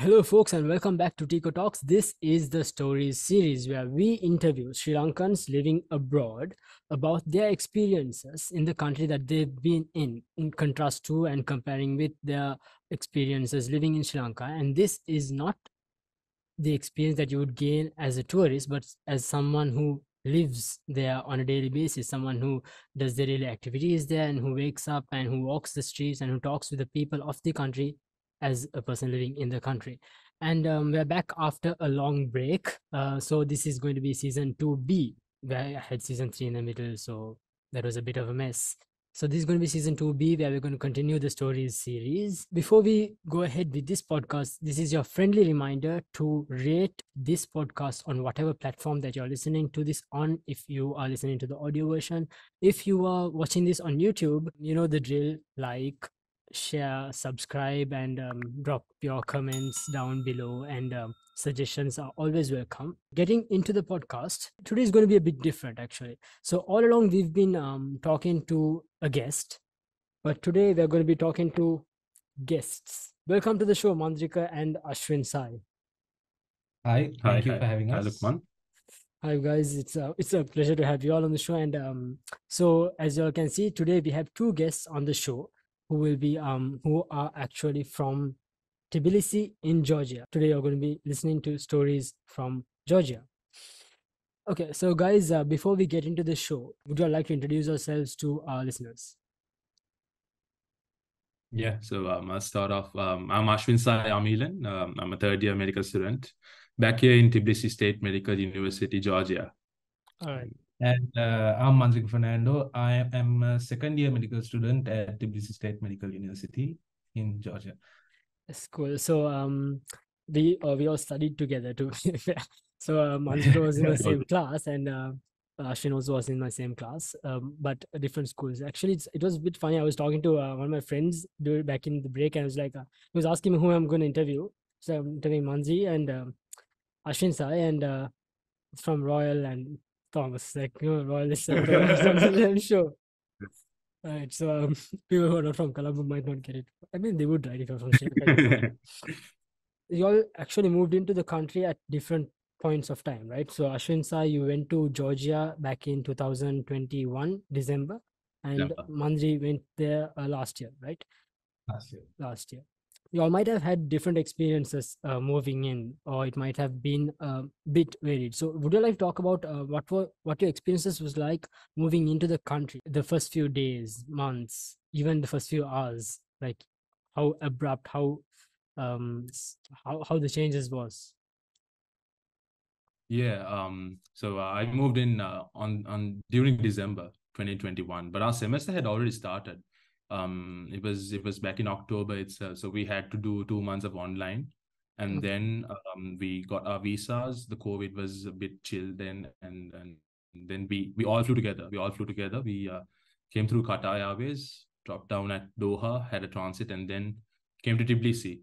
Hello, folks, and welcome back to Teeko Talks. This is the stories series where we interview Sri Lankans living abroad about their experiences in the country that they've been in, in contrast to and comparing with their experiences living in Sri Lanka. And this is not the experience that you would gain as a tourist, but as someone who lives there on a daily basis, someone who does the daily activities there and who wakes up and who walks the streets and who talks with the people of the country as a person living in the country. And um, we're back after a long break. Uh, so this is going to be season 2B, where I had season 3 in the middle. So that was a bit of a mess. So this is going to be season 2B, where we're going to continue the stories series. Before we go ahead with this podcast, this is your friendly reminder to rate this podcast on whatever platform that you're listening to this on. If you are listening to the audio version, if you are watching this on YouTube, you know the drill. Like, share, subscribe, and um, drop your comments down below. And um, suggestions are always welcome. Getting into the podcast, today is going to be a bit different actually. So, all along, we've been um, talking to a guest, but today we're going to be talking to guests. Welcome to the show, Mandrika and Ashwin Sai. Hi, Hi, thank you hi. for having Hi, us. Luqmaan. Hi guys, it's a it's a pleasure to have you all on the show. And um, so as you all can see, today we have two guests on the show who will be um who are actually from Tbilisi in Georgia. Today you're going to be listening to stories from Georgia. Okay, so guys, uh, before we get into the show, would you like to introduce yourselves to our listeners? Yeah, so um, I'll start off. Um, I'm Ashwin Sai Ameelan. Um, I'm a third year medical student back here in Tbilisi State Medical University, Georgia. All right. And uh, I'm Mandrika Fernando. I am a second year medical student at Tbilisi State Medical University in Georgia. That's cool. So um, we uh, we all studied together too. so uh, was in the same class, and uh, Ashwin also was in my same class, um, but uh, different schools. Actually, it's, it was a bit funny. I was talking to uh, one of my friends during back in the break, and I was like, uh, he was asking me who I'm going to interview. So I'm interviewing Manji and um, Ashwin Sai, and uh, from Royal and Thomas. Like you know, Royal is from the same show. Right, so um, people who are not from Colombo might not get it. I mean, they would, right? it Sri Lanka, you all actually moved into the country at different points of time, right? So Ashwin Sai, you went to Georgia back in 2021 December, and. Mandri went there uh, last year, right? Last year. Last year. You all might have had different experiences uh, moving in, or it might have been a bit varied. So, would you like to talk about uh, what were what your experiences was like moving into the country? The first few days, months, even the first few hours, like how abrupt, how um, how how the changes was. Yeah, um, so uh, I moved in uh, on on during December 2021, but our semester had already started. Um, it was it was back in October itself, so we had to do two months of online, and Okay. then um, we got our visas. The COVID was a bit chill then, and and then we we all flew together. We all flew together. We uh, came through Qatar Airways, dropped down at Doha, had a transit, and then came to Tbilisi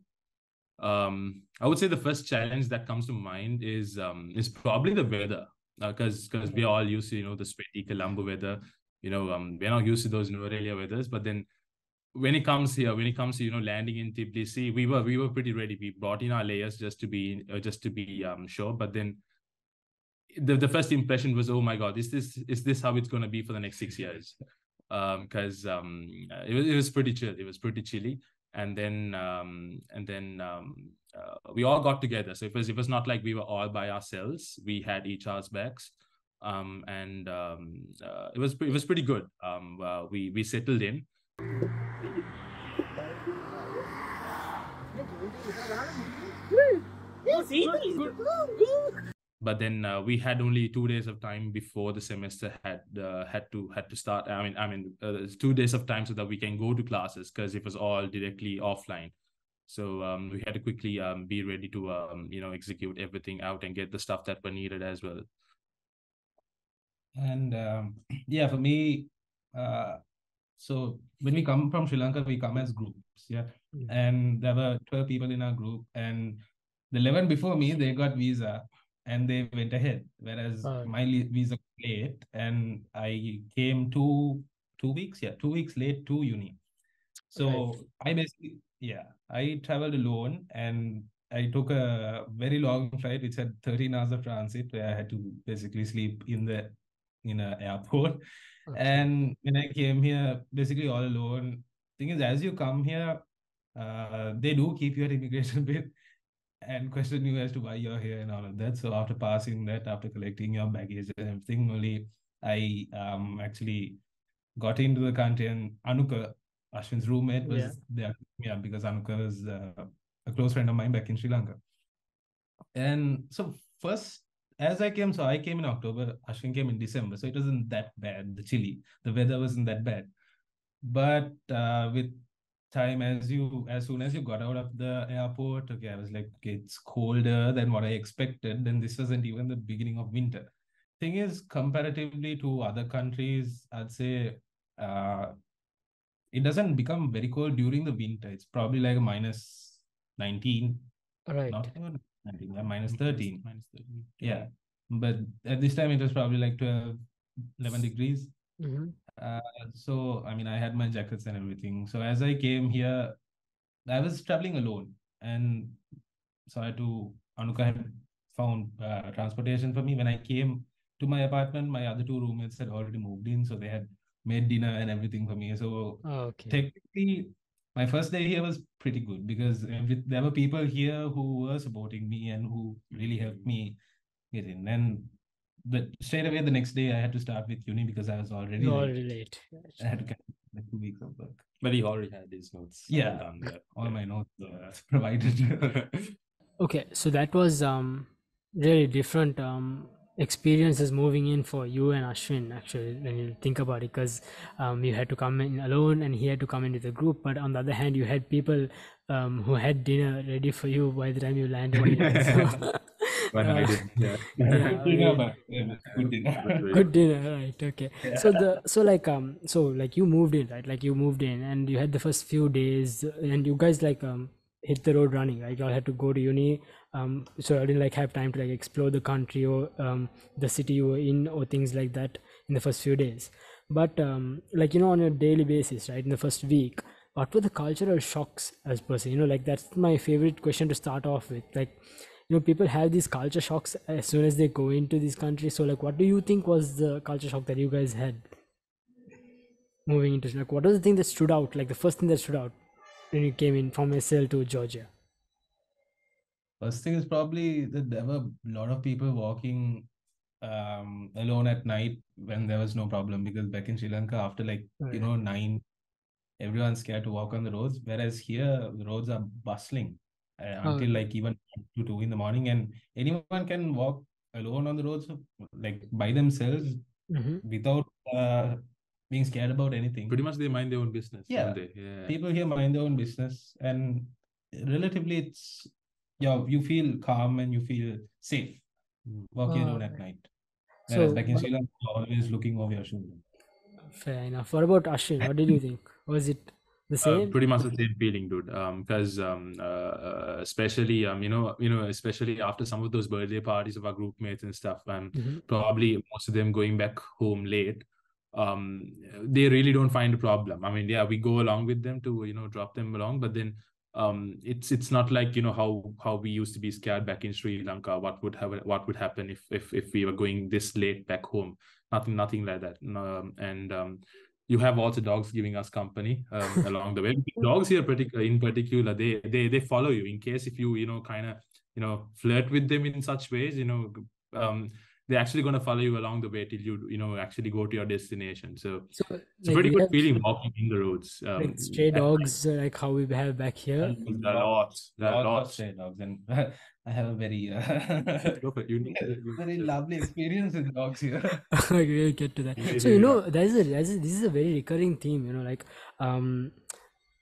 um i would say the first challenge that comes to mind is um is probably the weather because because we're all used to you know the sweaty colombo weather you know um we're not used to those Nuwara Eliya weathers but then when it comes here when it comes to you know landing in tbilisi we were we were pretty ready. We brought in our layers just to be uh, just to be um sure but then the, the first impression was oh my god is this is this how it's going to be for the next six years? Um because um uh, it was, it was pretty chill it was pretty chilly. And then um and then um uh, we all got together. So it was it was not like we were all by ourselves. We had each other's backs. Um and um uh, it was it was pretty good. Um uh, we we settled in but then uh, we had only two days of time before the semester had uh, had to had to start. I mean i mean uh, two days of time so that we can go to classes because it was all directly offline. So um, we had to quickly um, be ready to um, you know execute everything out and get the stuff that were needed as well. And um, yeah, for me, uh, so when we come from Sri Lanka, we come as groups. Yeah. Mm. And there were 12 people in our group, and the 11 before me, they got visa and they went ahead. Whereas Uh, my visa late, and I came two two weeks, yeah, two weeks late to uni. So I basically, yeah, I traveled alone, and I took a very long flight, which had 13 hours of transit, where I had to basically sleep in the in an airport. Okay. And when I came here, basically all alone. Thing is, as you come here, uh, they do keep you at immigration bit and question you as to why you're here and all of that. So after passing that, after collecting your baggage and everything, only I um actually got into the country and Anuka, Ashwin's roommate, was Yeah. there. Yeah, because Anuka is uh, a close friend of mine back in Sri Lanka. And so first, as I came, so I came in October, Ashwin came in December, so it wasn't that bad. The chilly, the weather wasn't that bad. But uh, with time, as you as soon as you got out of the airport, okay, I was like, okay, it's colder than what I expected. Then this wasn't even the beginning of winter. Thing is, comparatively to other countries, I'd say uh, it doesn't become very cold during the winter. It's probably like a minus 19, Right. not even 19, yeah, minus 13. Minus 13. Yeah. But at this time, it was probably like 12, 11 degrees. Mhm. Uh, so, I mean, I had my jackets and everything. So, as I came here, I was traveling alone. And so, I had to, Anuka had found uh, transportation for me. When I came to my apartment, my other two roommates had already moved in. So, they had made dinner and everything for me. So, Okay. technically my first day here was pretty good because every, there were people here who were supporting me and who really helped me get in and but straight away the next day i had to start with uni because i was already You're late. already late. i had to get like two weeks of work But he already had his notes. all Yeah. done, yeah. all my notes were provided Okay, so that was um really different um experiences moving in for you and Ashwin actually when you think about it because um you had to come in alone and he had to come into the group but on the other hand you had people um who had dinner ready for you by the time you landed here. So, When I uh, did, yeah. Yeah, Good dinner, yeah. yeah, good dinner. Good dinner right okay so the so like um so like you moved in right like you moved in and you had the first few days uh, and you guys like um hit the road running right y'all had to go to uni um so i didn't like have time to like explore the country or um the city you were in or things like that in the first few days. But um like you know on a daily basis right in the first week what were the cultural shocks as per se? You know like that's my favorite question to start off with. Like you know people have these culture shocks as soon as they go into these countries. So like what do you think was the culture shock that you guys had moving into like what was the thing that stood out like the first thing that stood out when you came in from SL to Georgia First thing is probably that there were a lot of people walking um alone at night when there was no problem because back in Sri Lanka after like you know nine everyone's scared to walk on the roads whereas here the roads are bustling uh, until Oh. like even two two in the morning and anyone can walk alone on the roads like by themselves hmm without uh, being scared about anything Pretty much they mind their own business, Yeah. don't they? Yeah. people here mind their own business and relatively it's yeah you feel calm and you feel safe walking Oh, alone at night whereas so back in what- Sri Lanka you're always looking over your shoulder fair enough what about Ashwin what did you think was it the Uh, same pretty much the same feeling, dude. Um, because um, uh, uh, especially um, you know, you know, especially after some of those birthday parties of our group mates and stuff, and Mhm. probably most of them going back home late. Um, they really don't find a problem. I mean, yeah, we go along with them to you know drop them along, but then um, it's it's not like you know how how we used to be scared back in Sri Lanka. What would have what would happen if if if we were going this late back home? Nothing, nothing like that. Um, and um, you have also dogs giving us company um, along the way. Dogs here, particular in particular, they they they follow you in case if you you know kind of you know flirt with them in such ways, you know, um, they're actually going to follow you along the way till you you know actually go to your destination. So so it's a pretty good have feeling walking in the roads. Um, like stray dogs uh, like how we have back here There are lots. There are Lots of stray dogs and I have a very uh, Go for it. You, you, very lovely experience with dogs here we'll get to that so you know there's a, there's a this is a very recurring theme you know like um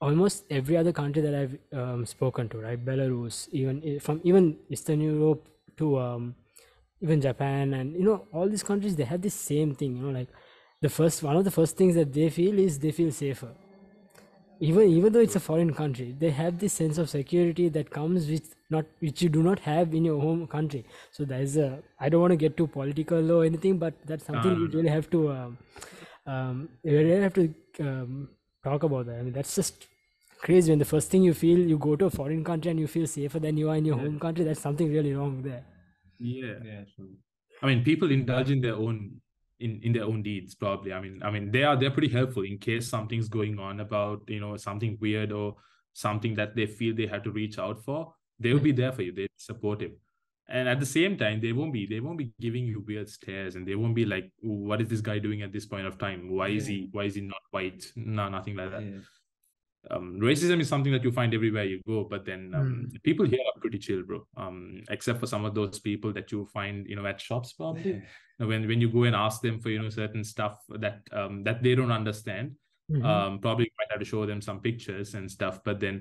almost every other country that i've um, spoken to right belarus even from even eastern europe to um even japan and you know all these countries they have the same thing you know like the first one of the first things that they feel is they feel safer even even though it's a foreign country they have this sense of security that comes with not which you do not have in your home country so there's a i don't want to get too political or anything but that's something No, you really have to um, um you really have to um, talk about that i mean that's just crazy when the first thing you feel you go to a foreign country and you feel safer than you are in your Yeah. home country. That's something really wrong there. Yeah. Yeah, true. I mean, people indulge in their own in in their own deeds. Probably. I mean, I mean, they are they're pretty helpful in case something's going on about you know something weird or something that they feel they have to reach out for. They will be there for you. They're supportive. And at the same time, they won't be they won't be giving you weird stares, and they won't be like, "What is this guy doing at this point of time? Why is he why is he not white?" No, nothing like that. Yeah. Um, racism is something that you find everywhere you go but then um, Mm. people here are pretty chill bro um, except for some of those people that you find you know at shops probably You know, when when you go and ask them for you know certain stuff that um, that they don't understand Mhm. um, probably you might have to show them some pictures and stuff but then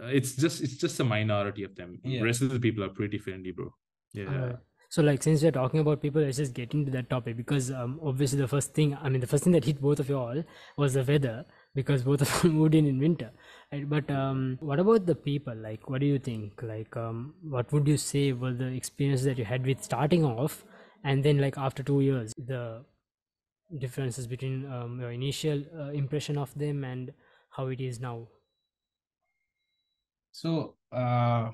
uh, it's just it's just a minority of them Yeah. rest of the people are pretty friendly bro yeah Alright. So, like, since we're talking about people, let's just get into that topic because um, obviously the first thing, I mean, the first thing that hit both of you all was the weather because both of them moved in in winter. Right? But um, what about the people? Like, what do you think? Like, um, what would you say were the experiences that you had with starting off, and then like after two years, the differences between um, your initial uh, impression of them and how it is now? So, uh,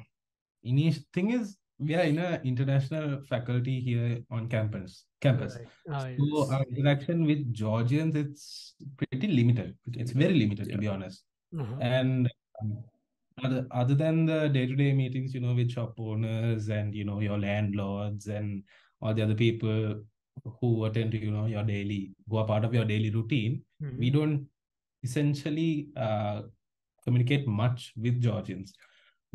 init- thing is, we are in a international faculty here on campus. Campus. Right. Ah, So yes. our interaction with Georgians, it's pretty limited. It's very limited, to be honest. Uh-huh. And um, other other than the day-to-day meetings, you know, with shop owners and you know your landlords and all the other people who attend to you know your daily, who are part of your daily routine, Mhm. we don't essentially uh, communicate much with Georgians.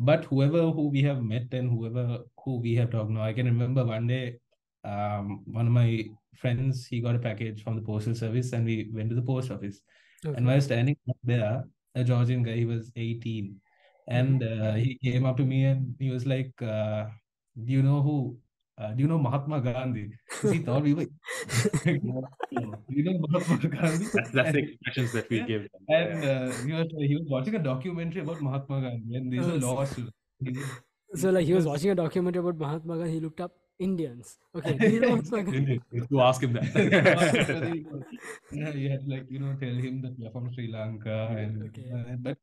But whoever who we have met and whoever who we have talked now, I can remember one day, um, one of my friends he got a package from the postal service and we went to the post office. And while standing there, a Georgian guy, he was 18, and uh, he came up to me and he was like, uh, "Do you know who? Uh, do you know Mahatma Gandhi?" Because he thought we were. do you know Mahatma Gandhi? that's that's the And- expressions that we Yeah. give them. and uh, he was he was watching a documentary about Mahatma Gandhi, and these Oh, are so- law students. He was- So like he was was- watching a documentary about Mahatma Gandhi, he looked up Indians. Okay, do you know Mahatma Gandhi? to ask him that yeah, you had like you know tell him that you're from Sri Lanka, and Okay. uh, but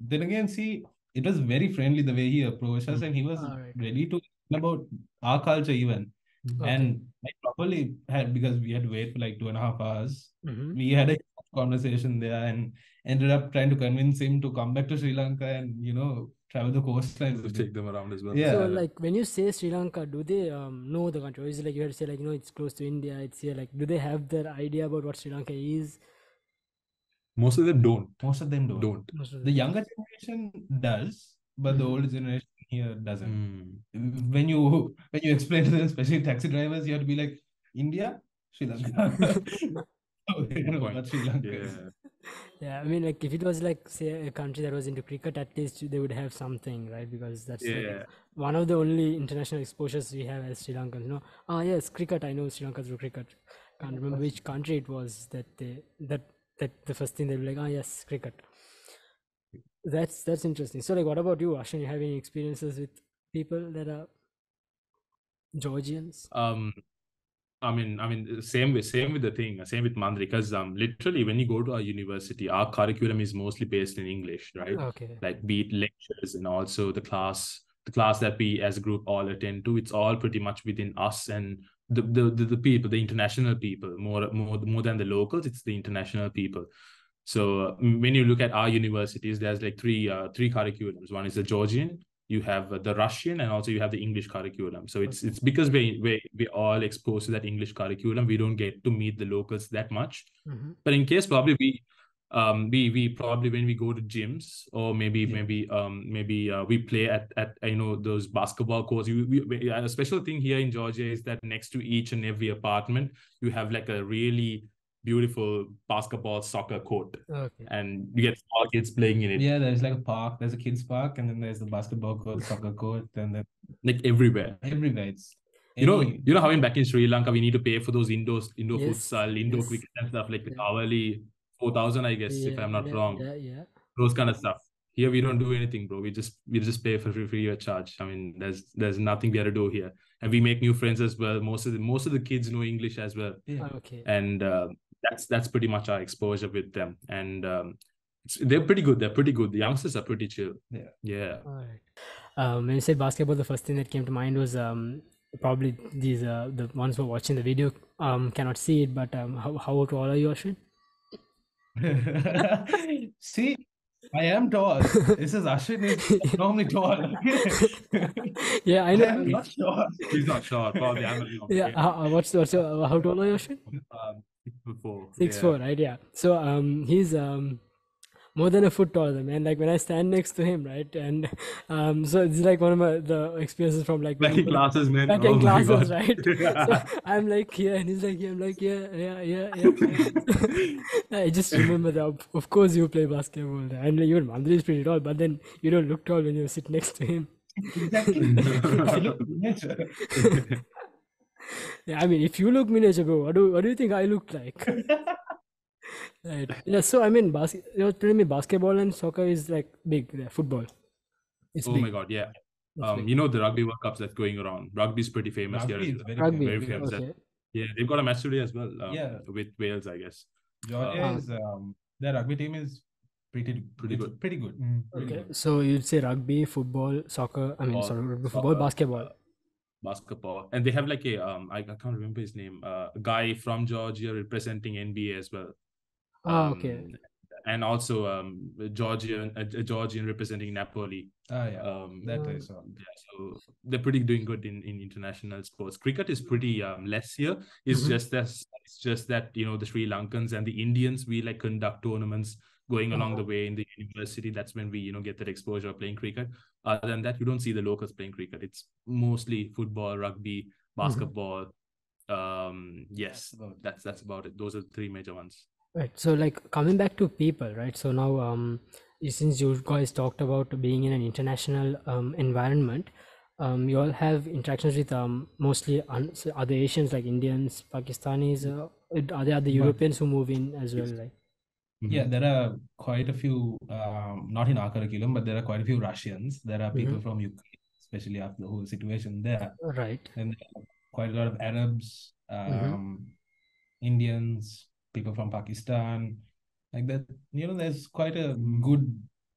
then again, see, it was very friendly the way he approached us, and he was Alright. ready to learn about our culture even. Okay. And I probably had because we had to wait for like two and a half hours. Mhm. We had a conversation there and ended up trying to convince him to come back to Sri Lanka and you know travel the coastline to with take them around as well Yeah. So like when you say Sri Lanka, do they um know the country? Or is it like you have to say like you know it's close to India, it's here? Like do they have their idea about what Sri Lanka is? most of them don't Most of them don't. don't Most of The them. younger generation does, but the Mhm. older generation here doesn't. Mm. when you when you explain to them, especially taxi drivers, you have to be like India, Sri Lanka. Oh, they don't know Point. what Sri Lanka yeah Yeah, I mean like if it was like say a country that was into cricket, at least they would have something, right? Because that's like, one of the only international exposures we have as Sri Lankans. You know, ah yes, cricket. I know Sri Lanka through cricket. Can't remember which country it was that they that that the first thing they were like, ah yes, cricket. That's that's interesting. So like, what about you, Ashan? You have any experiences with people that are Georgians? um I mean, I mean, same with same with the thing, same with Mandri, because um, literally when you go to our university, our curriculum is mostly based in English, right? Okay. Like be it lectures and also the class, the class that we as a group all attend to. It's all pretty much within us and the the the, the people, the international people, more more more than the locals. It's the international people. So when you look at our universities, there's like three uh, three curriculums. One is the Georgian, you have uh, the Russian, and also you have the English curriculum. So it's it's because we we we all exposed to that English curriculum, we don't get to meet the locals that much. Mhm. But in case probably we um we we probably when we go to gyms or maybe Yeah. maybe um maybe uh, we play at at you know those basketball courts you we, we, a special thing here in georgia is that next to each and every apartment you have like a really beautiful basketball soccer court Okay. and you get small kids playing in it Yeah, there's like a park, there's a kids park, and then there's the basketball court, soccer court, and then like everywhere everywhere it's you know any- you know how in back in sri lanka we need to pay for those indoor indoor Yes, futsal indoor yes. cricket and stuff like with Yeah. hourly 4000 i guess if i'm not yeah, wrong Yeah, yeah. those kind of stuff. Here we don't do anything, bro. We just we just pay for free free of charge. I mean, there's there's nothing we have to do here, and we make new friends as well. Most of the most of the kids know English as well, yeah. Okay. and uh, that's that's pretty much our exposure with them. And um, It's, they're pretty good. They're pretty good. The youngsters are pretty chill. Yeah. Yeah. All right. Um, when you said basketball, the first thing that came to mind was um, probably these uh, the ones who are watching the video um, cannot see it, but um, how how tall are you, Ashwin? See, I am tall. This is Ashwin is normally tall. yeah, I I know. am not short. He's not short. Probably I'm Yeah, how, uh, what's what's your, how tall are you, Ashwin? Um, six foot four. Six yeah. four, right? Yeah. So um, he's um more than a foot taller, man. Like when I stand next to him, right? And um, so it's like one of my the experiences from like Back when- in classes, man. back oh in my classes, God. right? So I'm like here, and he's like here. I'm like yeah, yeah, yeah, yeah. I just remember that. Of- Of course, you play basketball, and even Mandri is pretty tall, but then you don't look tall when you sit next to him. Exactly. I. Yeah, I mean, if you look miniature, bro, what do what do you think I look like? Right. Yeah. So I mean, bas- you're telling me basketball and soccer is like big. Yeah, football. It's oh big. my god, yeah. Um, you know the rugby World Cups that's going around. Rugby's pretty famous Rugby here. is very Rugby. very famous. famous. Okay. Yeah, they've got a match today as well. Um, Yeah. with Wales, I guess. Georgia Uh, is um, their rugby team is pretty Pretty good. Pretty good. Pretty Okay. good. So you'd say rugby, football, soccer. I mean, Or sorry, football, soccer, basketball. Uh, basketball, and they have like a um, I, I can't remember his name. Uh, a guy from Georgia representing NBA as well. Ah, okay. Um, And also um, a Georgian, a, a Georgian representing Napoli. Ah, yeah. Um, that I Mm. saw. yeah, so they're pretty doing good in, in international sports. Cricket is pretty um, less here. It's Mhm. just that it's just that you know the Sri Lankans and the Indians we like conduct tournaments going along the way in the university. That's when we you know get that exposure of playing cricket. Other than that, you don't see the locals playing cricket. It's mostly football, rugby, basketball. Um, yes, that's that's about it. Those are the three major ones. Right. So like coming back to people, right? So now um since you guys talked about being in an international um environment, um you all have interactions with um mostly un- other Asians like Indians, Pakistanis, uh, are there other Europeans who move in as well, like Yeah, there are quite a few, um, not in our curriculum, but there are quite a few Russians. There are people from Ukraine, especially after the whole situation there. right. And there quite a lot of Arabs, Mhm. um, Indians, people from Pakistan. Like that, you know, there's quite a good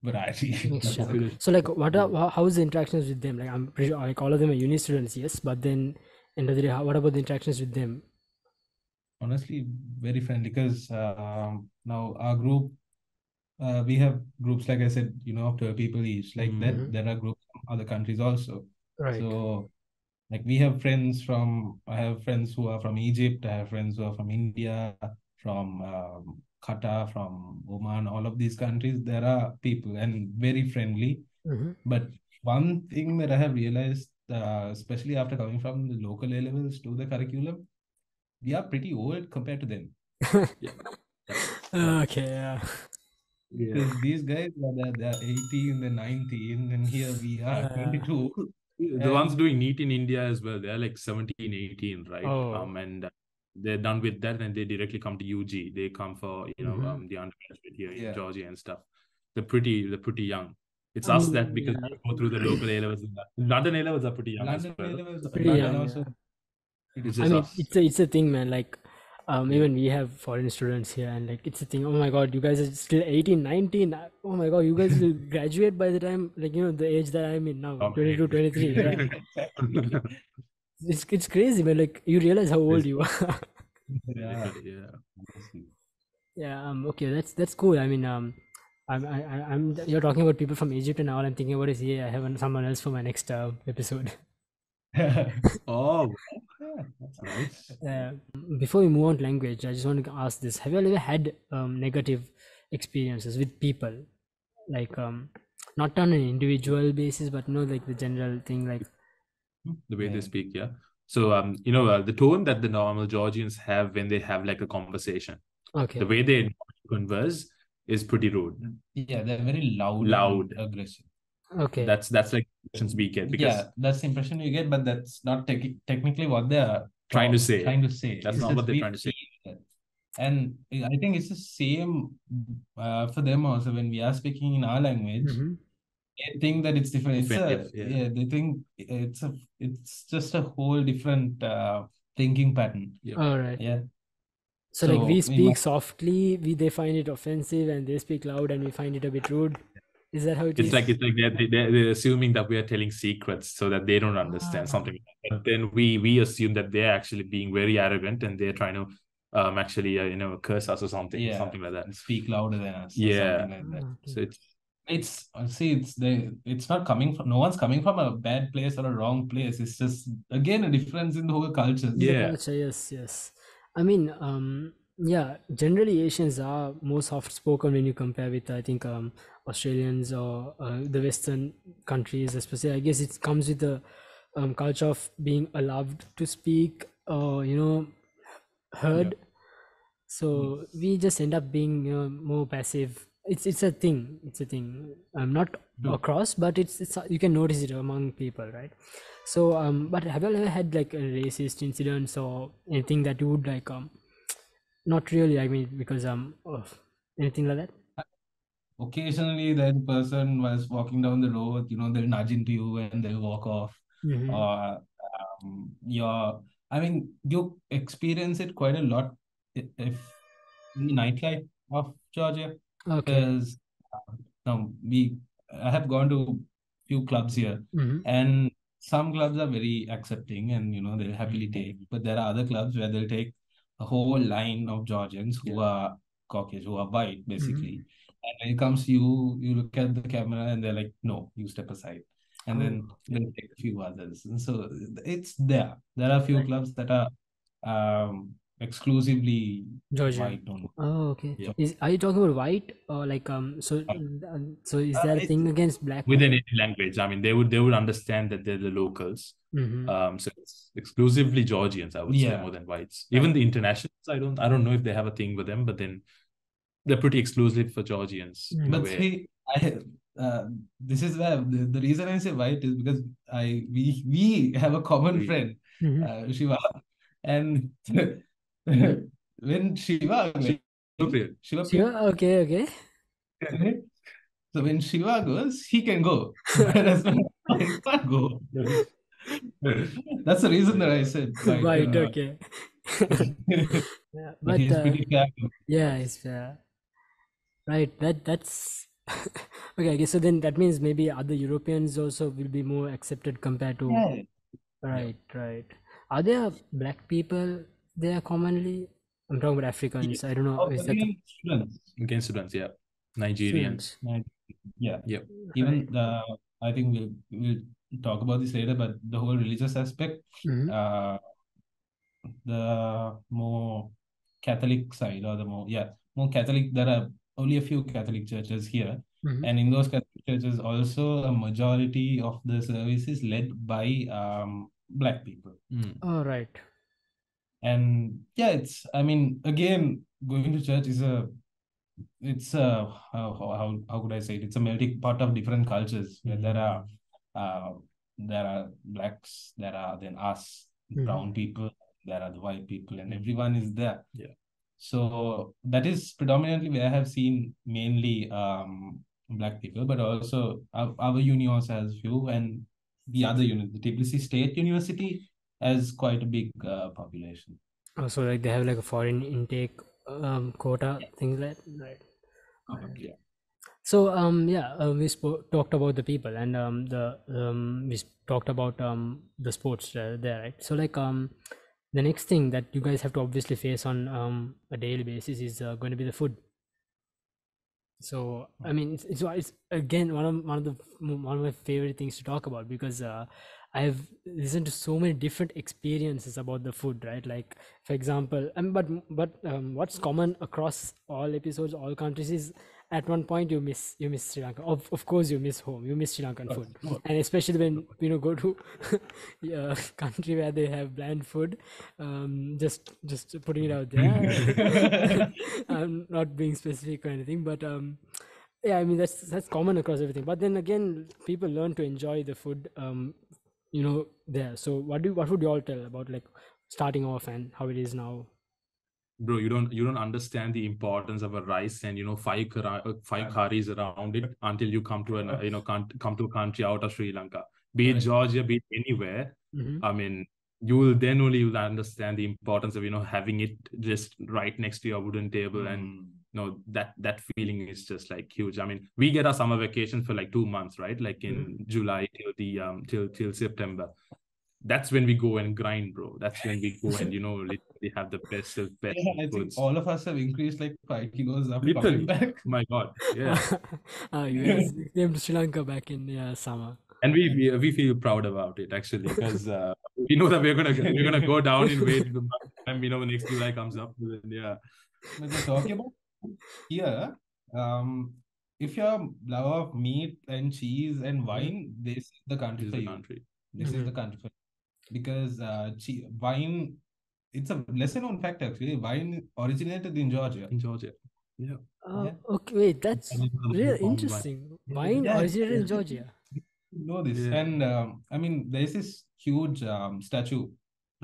variety. Really. So like what are how, how is the interactions with them? Like I'm pretty sure like all of them are uni students, yes, but then end of the day, how, what about the interactions with them? Honestly very friendly because um, now our group uh, we have groups like I said you know of 12 people each like Mhm. that there are groups from other countries also Right. so like we have friends from I have friends who are from Egypt I have friends who are from India from um, Qatar from Oman all of these countries there are people and very friendly Mhm. but one thing that I have realized uh, especially after coming from the local A levels to the curriculum we are pretty old compared to them Okay, yeah. Yeah. Because these guys are they're, they're 18, they're 19, and here we are Uh, 22. The ones doing NEET in India as well, they're like 17, 18, right? Oh. Um, and uh, they're done with that and they directly come to UG. They come for, you know, Mhm. um, the undergraduate here Yeah. in Georgia and stuff. They're pretty, they're pretty young. It's us that because we go through the local A levels. London A levels are pretty young as London well. A-levels, Pretty London young, also. Yeah. pretty It's I mean, us. it's a it's a thing, man. Like, um, Yeah. even we have foreign students here, and like, it's a thing. Oh my God, you guys are still 18, 19. Uh, Oh my God, you guys will graduate by the time, like, you know, the age that I'm in now, Okay. 22, 23. Yeah. It's it's crazy, man. Like, you realize how old you are. Yeah. yeah. Yeah. Um. Okay. That's that's cool. I mean, um, I'm I, I- I'm you're talking about people from Egypt, and all I'm thinking about is yeah, I have someone else for my next uh, episode. Oh, Yeah, that's nice. Uh, before we move on to language, I just want to ask this: Have you ever had um, negative experiences with people, like um, not on an individual basis, but you know, like the general thing, like the way Yeah. they speak, yeah. So, um, you know, uh, the tone that the normal Georgians have when they have like a conversation, okay, the way they converse is pretty rude. Yeah, they're very loud, Loud. aggressive. Okay, That's that's like questions we get because Yeah, that's the impression you get, but that's not tec- technically what they're Trying to say. Trying to say. That's It's not what they're trying to say. And I think it's the same uh, for them also when we are speaking in our language. Mhm. they think that it's different. It's a, yeah. yeah, they think it's a it's just a whole different uh, thinking pattern. all right. Yeah. So, like we So, in speak my- softly, we they find it offensive, and they speak loud, and we find it a bit rude. Is that how it It's is? like it's like they're, they're, they're assuming that we are telling secrets so that they don't understand Ah. something. But then we we assume that they're actually being very arrogant and they're trying to um actually uh, you know curse us or something Yeah. something like that. speak louder than us. or Yeah. something like that. Ah, okay. So it's It's uh, see, it's the it's not coming from no one's coming from a bad place or a wrong place. It's just again a difference in the whole culture. The Yeah. culture, yes, yes. I mean, um, yeah, generally Asians are more soft spoken when you compare with, I think, um, Australians or uh, the Western countries, especially. I guess it comes with the um, culture of being allowed to speak or, you know, heard. So we just end up being you know, more passive. It's it's a thing. It's a thing. Um, not True. across, but it's it's you can notice it among people, right? So um, but have you ever had like a racist incidents or anything that you would like um, not really. I mean because um, of anything like that. Occasionally, that person was walking down the road, you know, they'll nudge into you and they'll walk off. Mhm. Or um, your, I mean, you experience it quite a lot if in the nightlife of Georgia. Okay. Because now we, I have gone to few clubs here, Mhm. and some clubs are very accepting and you know they'll happily take, but there are other clubs where they'll take a whole line of Georgians who are Caucasian, who are white, basically. And when it comes to you, you look at the camera and they're like, no, you step aside. And then they'll take a few others. And so it's there. There are a few Right. clubs that are um exclusively Georgia. white only. Oh, okay. Yeah. Is are you talking about white or like um? So um, so is Uh, there a thing against black? with any language. I mean, they would they would understand that they're the locals. Mhm. Um, so it's exclusively Georgians, I would say, more than whites. Even the internationals, I don't I don't know if they have a thing with them, but then they're pretty exclusive for Georgians. In But way. see, I uh, this is where the, the reason I say white is because I we we have a common We- friend, Mhm. uh, Shiva, and when Shiva Okay. Shiva Sure. Okay. Okay. so when Shiva goes, he can go, whereas when I can't go. That's the reason that I said white. Right. uh, Okay. Yeah, but but he's uh, pretty fair. yeah, it's fair. Right. That that's okay. I guess so. Then that means maybe other Europeans also will be more accepted compared to. Yeah. Right. Right. Are there black people there commonly? I'm talking about Africans. I don't know. Oh, Is that the students. Against students, yeah. Nigerians. students? Yeah. Yep. Even the I think we'll we'll talk about this later, but the whole religious aspect, Mhm. uh, the more Catholic side or the more yeah more Catholic. There are only a few Catholic churches here, Mhm. and in those Catholic churches, also a majority of the service is led by um black people. Mm. Oh, right. And yeah, it's I mean again going to church is a it's a how how how could I say it? It's a melting pot of different cultures where there are uh there are blacks, there are then us, Mhm. brown people, there are the white people, and everyone is there. Yeah. So that is predominantly where I have seen mainly um black people, but also our, our uni also has few, and the other unit, the Tbilisi State University, has quite a big uh, population. Oh, so like they have like a foreign intake um quota, things like right. Yeah. So um yeah, uh, we spoke talked about the people and um the um we talked about um the sports uh, there, right? So like um the next thing that you guys have to obviously face on um a daily basis is uh, going to be the food. So I mean it's, it's it's again one of one of the one of my favorite things to talk about because uh, I've listened to so many different experiences about the food, right? Like for example, um, but but um, what's common across all episodes, all countries is at one point you miss you miss Sri Lanka. Of of course you miss home, you miss Sri Lankan food, and especially when you know go to a country where they have bland food. Um, just just putting it out there. I'm not being specific or anything, but um, yeah, I mean that's that's common across everything. But then again, people learn to enjoy the food. Um, you know there. So what do what would you all tell about like starting off and how it is now? Bro, you don't you don't understand the importance of a rice and you know five kara- uh, five curries around it until you come to an you know can't come to a country out of Sri Lanka, be it Right. Georgia, be it anywhere. Mhm. I mean, you will then only you'll understand the importance of you know having it just right next to your wooden table and Mm. you know that that feeling is just like huge i mean we get our summer vacation for like two months right like in july till the um till till september that's when we go and grind bro. That's when we go and you know literally have the best of best Yeah, I think all of us have increased like five kilos after coming back. my god. Yeah. Uh, you guys came to Sri Lanka back in yeah, summer. and we, we we feel proud about it actually because uh, we know that we're gonna we're gonna go down in weight the time you know when next July comes up then, yeah. When we're talking about here, um, if you're a lover of meat and cheese and wine, this is the country this for is the you. country. This is the country for you. Because uh, wine, it's a lesser known fact actually. Wine originated in Georgia. in Georgia Uh, Yeah. Okay, wait, that's And it's a really farm wine. interesting. Wine Yeah, originated in. Georgia. You know this. Yeah. And um, I mean, there's this huge um, statue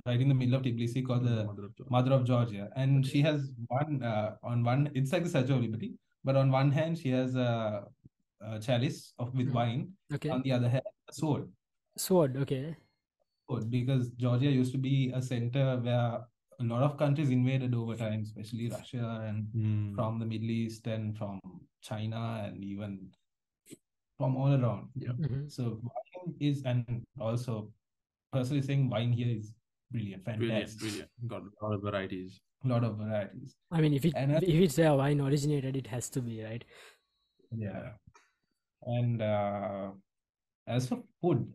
right in the middle of Tbilisi called the Mother of Georgia. Mother of Georgia, and she has one uh, on one. It's like the Statue of Liberty, but on one hand she has a, a chalice of with Mhm. wine. Okay, On the other hand, a sword. sword. Okay, Sword, Because Georgia used to be a center where a lot of countries invaded over time, especially Russia and Mm. from the Middle East and from China and even from all around. Yeah. Mhm. So wine is, and also personally saying wine here is brilliant, brilliant fantastic. brilliant got a lot of varieties A lot of varieties. I mean, if it And if it's where wine originated, it has to be right. Yeah. And uh, as for food,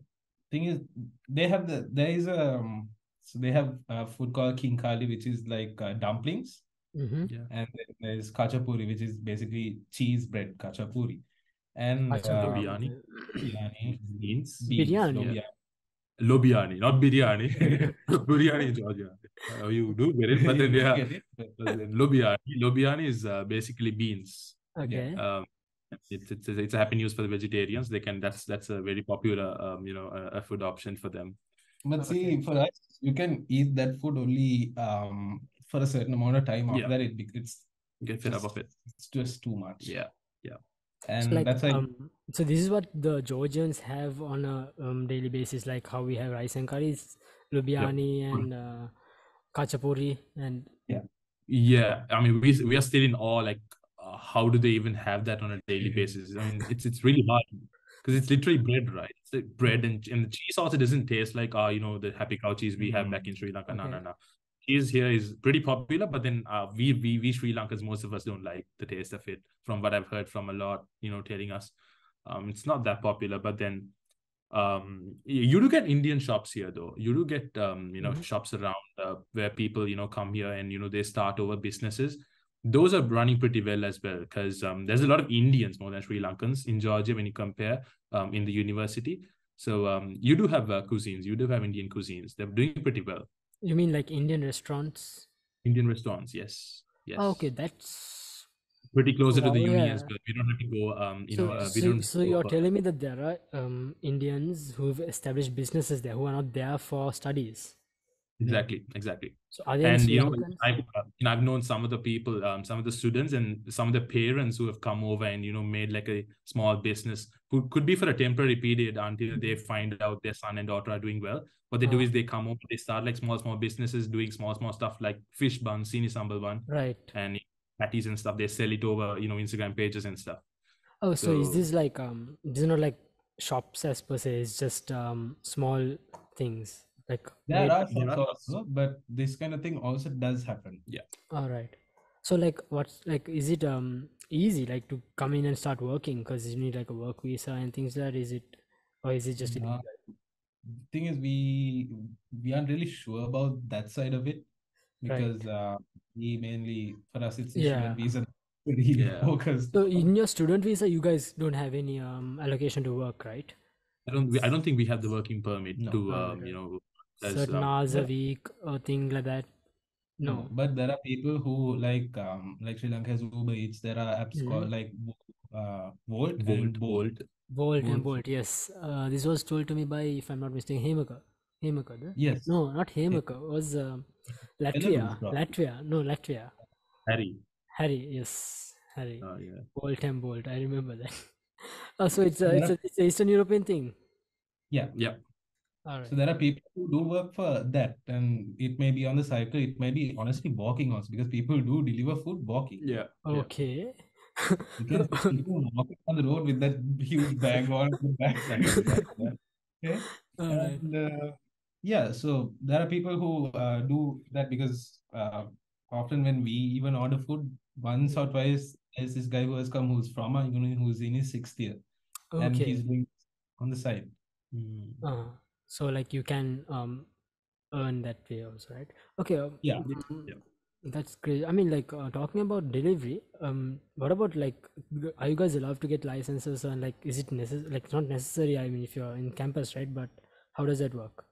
thing is they have the there is a um, so they have a food called Khinkali, which is like uh, dumplings, Mm-hmm. yeah and then there's khachapuri, which is basically cheese bread khachapuri, and uh, biryani. biryani, beans beans, Biryani. lobia. lobiani not biryani biryani in Georgia uh, you do get it but then You yeah get it? But- but then lobiani lobiani is uh, basically beans Okay. um it's, it's it's a happy news for the vegetarians they can that's that's a very popular um you know a, a food option for them But see, Okay. for us, you can eat that food only um for a certain amount of time. After Yeah. that, it bec- it's get fed up of it it's just too much. yeah yeah. and so like, that's why um, so this is what the Georgians have on a um, daily basis, like how we have rice and curries, lobiani and uh, khachapuri, and Yeah, Yeah, I mean, we we are still in awe. Like, how do they even have that on a daily basis? I mean, it's it's really hard because it's literally bread, right? It's like bread and and the cheese also doesn't taste like uh you know the happy cow cheese we have back in Sri Lanka. No, Okay. no, no. Cheese here is pretty popular, but then uh we we we Sri Lankans most of us don't like the taste of it. From what I've heard from a lot, you know, telling us, um, it's not that popular. But then, um, you do get Indian shops here though. You do get um you know Mhm. shops around uh, where people you know come here and you know they start over businesses those are running pretty well as well because um, there's a lot of Indians more than Sri Lankans in Georgia when you compare um, in the university. So um, you do have uh, cuisines, you do have Indian cuisines. They're doing pretty well. you mean like Indian restaurants? Indian restaurants, yes, yes. Oh, okay, that's Pretty closer to the Wow, uni yeah. as well. We don't have to go. Um, you so. know, uh, we so, don't. so you're telling me that there are um, Indians who've established businesses there who are not there for studies. Exactly, exactly. So are they and you know, I've, uh, you know, I've known some of the people, um, some of the students, and some of the parents who have come over and you know made like a small business. Who could be for a temporary period until they find out their son and daughter are doing well. What they do Ah. is they come over, they start like small, small businesses doing small, small stuff like fish buns, sini sambal bun, Right. and patties and stuff. They sell it over, you know, Instagram pages and stuff. Oh, so is this like um this is not like shops as per se, it's just um small things like there made- are there are- also, but this kind of thing also does happen. Yeah all right. So like what's like is it um easy like to come in and start working because you need like a work visa and things like that is it or is it just Uh, thing is, we we aren't really sure about that side of it Right. because uh, we mainly for us it's Yeah. student visa really Yeah. focused. So in your student visa you guys don't have any um allocation to work, right? I don't, I don't think we have the working permit No. to, Oh, um, okay. you know, as, Certain um, hours a week or thing like that. No, No. but there are people who like um like Sri Lanka has Uber Eats. There are apps Mhm. called like uh Wolt Wolt, and Bolt. Wolt. Wolt and Bolt. Bolt, yes. Uh, this was told to me by, if I'm not mistaken, Hemaka. Hemaka, the- Yes. No, not Hemaka. It was uh, Latvia. Latvia. No, Latvia. Harry. Harry, yes. Harry. Uh, yeah. Bolt and Bolt. I remember that. Oh, so it's a, There it's a, it's a Eastern European thing. Yeah. Yeah. All right. So there are people who do work for that, and it may be on the cycle, it may be honestly walking also because people do deliver food walking. Yeah. Okay. Because people walking on the road with that huge bag on the backside. Okay. All right. And uh, yeah, so there are people who uh, do that because uh, often when we even order food, once or twice, there's this guy who has come who's from a unit who's in his sixth year and he's doing on the side. Uh, so like you can um earn that way also, right? Okay. um, Yeah. yeah. That's great. I mean, like uh, talking about delivery. Um, what about like, are you guys allowed to get licenses and like, is it necessary? Like, it's not necessary. I mean, if you're in campus, right? But how does that work?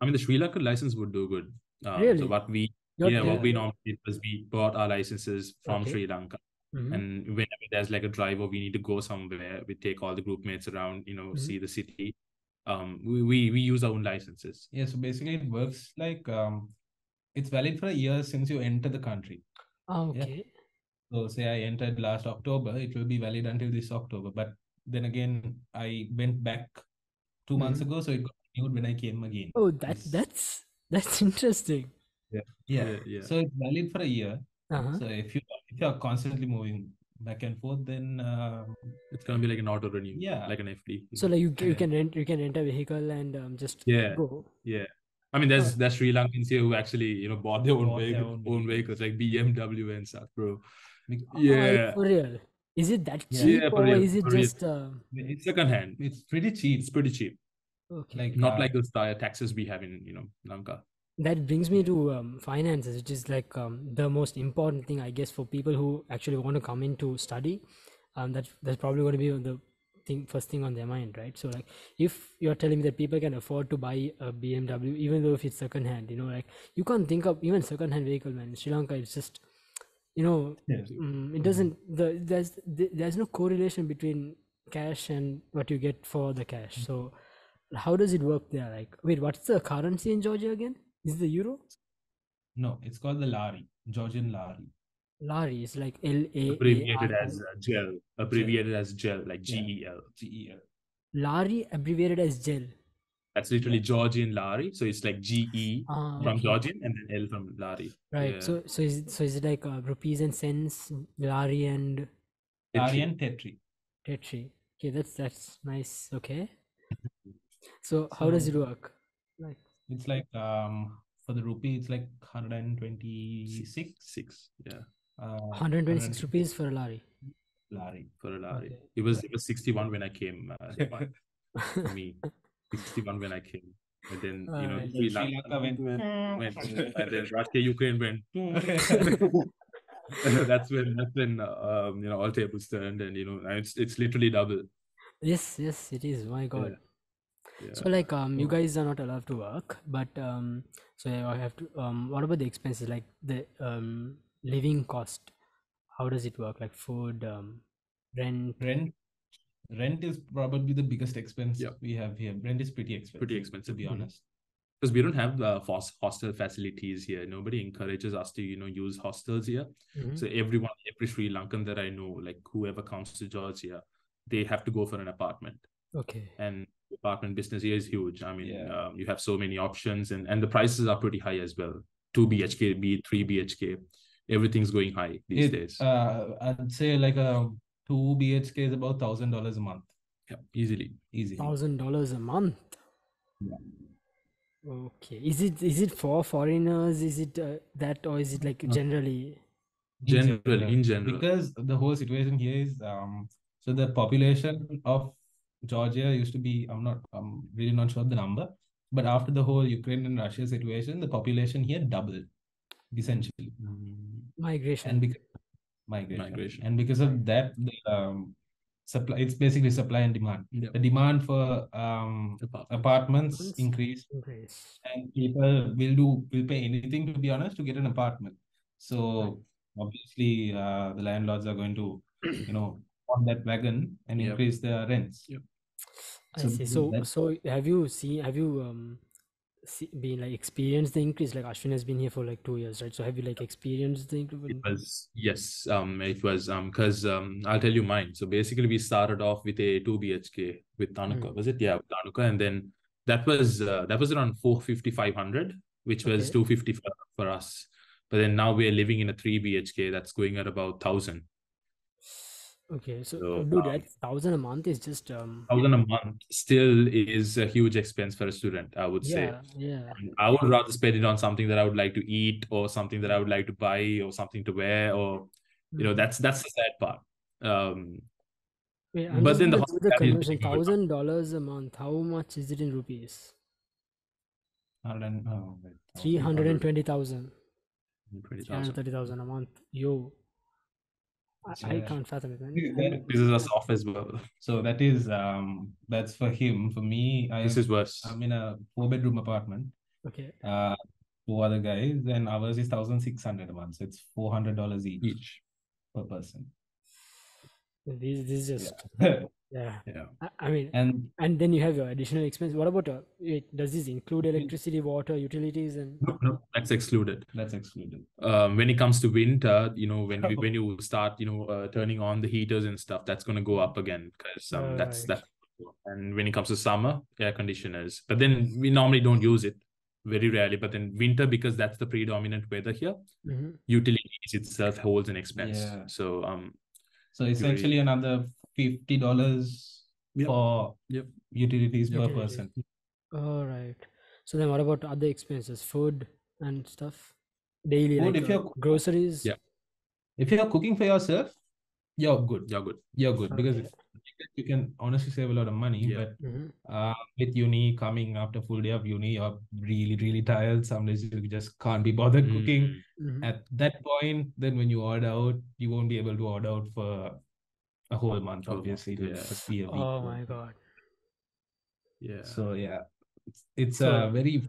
I mean, the Sri lanka license would do good. Um, Really? So what we You're- yeah, what we normally did was we bought our licenses from Okay. Sri Lanka, Mhm. and whenever there's like a drive or we need to go somewhere, we take all the group mates around, you know, Mhm. see the city. Um, we, we we use our own licenses. Yeah, so basically it works like um, it's valid for a year since you enter the country. Yeah. okay. So say I entered last October, it will be valid until this October. But then again, I went back two months Mhm. ago, so it got renewed when I came again. Oh, that Yes. that's that's interesting. Yeah. Yeah, yeah. So it's valid for a year. Uh-huh. So if you if you're constantly moving back and forth, then um, It's gonna be like an auto renew, Yeah. like an FD. So like you you Yeah. can rent you can rent a vehicle and um, just Yeah. go. Yeah. I mean, there's there's Sri Lankans here who actually, you know, bought their own Bought their own own vehicles. vehicles like BMW and stuff, bro. Oh, like, Yeah. for real. Is it that cheap Yeah, or real, is it just uh, It's second hand. it's pretty cheap. It's pretty cheap. okay? Like Not uh, like those ta- taxes we have in, you know, Lanka. That brings me to um, finances, which is like um, the most important thing, I guess, for people who actually want to come in to study. Um, that's that's probably going to be the thing first thing on their mind, right? So like, if you're telling me that people can afford to buy a BMW, even though if it's second hand, you know, like you can't think of even second hand vehicle, man. In Sri Lanka, it's just, you know, mm, it doesn't. The there's th- there's no correlation between cash and what you get for the cash. So how does it work there? Like, wait, what's the currency in Georgia again? Is it the euro? No, it's called the Lari, Georgian Lari. Lari is like L A Abbreviated as I. uh, gel. Abbreviated as gel, like Yeah. GEL. G-E-L. Lari abbreviated as gel. That's literally Georgian Lari. So it's like GE Ah, from okay. Georgian and then L from Lari. Right. Yeah. So so is it, so is it like uh, rupees and cents, Lari and Lari and Tetri. Tetri? Okay, that's that's nice. Okay. So how does it work? Like It's like um for the rupee, it's like 126. Six. Yeah. Uh, 126 rupees for a Lari. Lari. For a Lari. Okay. It was it was 61 when I came. Uh, me. 61 when I came. And then, you know, Alright. Sri Sri Lanka Lanka went. went, and then Russia, Ukraine went. that's when that's when uh, um, you know all tables turned, and you know it's it's literally double. yes, yes, it is. My God. Yeah. So like um you guys are not allowed to work, but um so I have to um what about the expenses like the um living cost? How does it work? Like food, um rent. Rent. Rent is probably the biggest expense Yeah. we have here. Rent is pretty expensive. Pretty expensive. to be Mhm. honest. because we don't have uh, fos- hostel facilities here. Nobody encourages us to, you know, use hostels here. Mhm. So everyone, every Sri Lankan that I know, like whoever comes to Georgia, they have to go for an apartment. Okay. And apartment business here is huge. I mean, Yeah. um, you have so many options, and and the prices are pretty high as well. Two BHK, B three BHK, everything's going high these It, days. uh, I'd say like a two BHK is about thousand dollars a month. yeah, easily. Easy. Thousand dollars a month. Yeah. Okay. Is it is it for foreigners? Is it uh, that or is it like No. generally? In General, general. in general. Because the whole situation here is um so the population of Georgia used to be I'm not I'm really not sure of the number, but after the whole Ukraine and Russia situation, the population here doubled essentially. Migration. And because migration. Migration. And because of that, the um supply it's basically supply and demand. Yeah. The demand for um apartments Apartments. increased Increase. and people will do will pay anything to be honest to get an apartment. So obviously uh, the landlords are going to you know on that wagon and Yep. increase their rents. Yep. I see. So that- so have you seen have you um see, been like experienced the increase? Like Ashwin has been here for like two years, right? So have you like experienced the increase? It was yes, um, it was um, because um, I'll tell you mine. So basically, we started off with a two BHK with Tanuka, Mm. was it? Yeah, with Tanuka, and then that was uh, that was around 450 500 which was Okay. 250 for, for us but then now we're living in a 3 bhk that's going at about 1000 Okay, so So, dude, um, that thousand a month is just um 1000 a month still is a huge expense for a student i would say yeah, yeah. And I would rather spend it on something that I would like to eat or something that I would like to buy or something to wear or you know Mhm. that's that's the sad part. Um Wait, but then the the conversion. Thousand dollars a month. How much is it in rupees? Oh, Three hundred and twenty thousand. Three hundred 20,000. thirty thousand a month. Yo, I, I can't fathom it, man. Yeah, that- This is us off as well. So that is um that's for him. For me, I This is worse. I'm in a four bedroom apartment. Okay, Uh, two other guys, and ours is thousand six hundred a month. So it's four hundred dollars each, Each. per person. This this is just Yeah. yeah. Yeah. I, I mean, and and then you have your additional expense. What about uh, wait, does this include Mm. electricity, water, utilities, and No, no, that's excluded. that's excluded. Um, when it comes to winter, you know, when you when you start, you know, uh, turning on the heaters and stuff, that's gonna go up again because um, that's Right. that. And when it comes to summer, air conditioners, but then we normally don't use it very rarely. But then winter, because that's the predominant weather here, Mhm. utilities itself holds an expense. Yeah. So um, So essentially another fifty dollars Yep. for Yep. utilities per Utilities. person. all right. So then, what about other expenses, food and stuff, daily Food, like if uh, you're- groceries? Yeah. If you're cooking for yourself, you're good. you're good. You're good because Okay. if, you can honestly save a lot of money. Yeah. But Mhm. uh, with uni coming after full day of uni, you're really, really tired. Some days you just can't be bothered cooking. Mm. Mhm. At that point, then when you order out, you won't be able to order out for a whole month. Month, Obviously, it'll yeah. just a week. Oh my god. Yeah. So yeah, it's, it's So- a very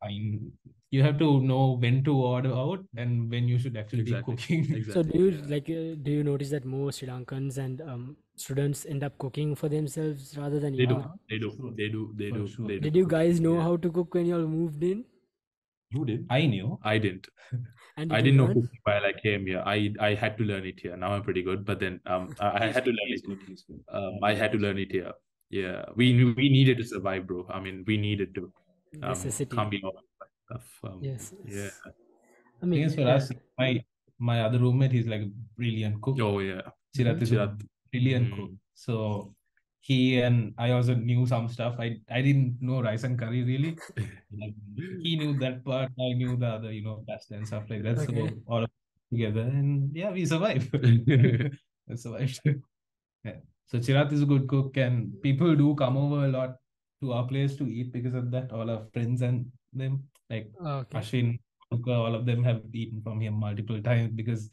fine. You have to know when to order out and when you should actually Exactly. be cooking. So do you yeah. like uh, do you notice that more Sri Lankans and um, students end up cooking for themselves rather than They eating? do. out? They do. They do. They For do. sure. They do. Did you guys know Yeah. how to cook when you all moved in? You did. I knew. I didn't. And I did you didn't know cooking while I came here. I I had to learn it here. Now I'm pretty good, but then um I, I had to learn it. good, he's good. Um, I had to learn it here. Yeah, we we needed to survive, bro. I mean, we needed to. Um, Necessity. Can't be all stuff. Um, Yes. Yeah. I Thing mean, is for yeah. us, my my other roommate, he's like a brilliant cook. Oh yeah. Sirat is a Sirat. Mm. cook. So he and I also knew some stuff. I I didn't know rice and curry really. Like, he knew that part. I knew the other, you know, pasta and stuff like that. Okay. So all of together, and yeah, we survived. we survived. yeah. So Chirat is a good cook, and people do come over a lot to our place to eat because of that. All our friends and them, like Okay. Ashwin, all of them have eaten from him multiple times because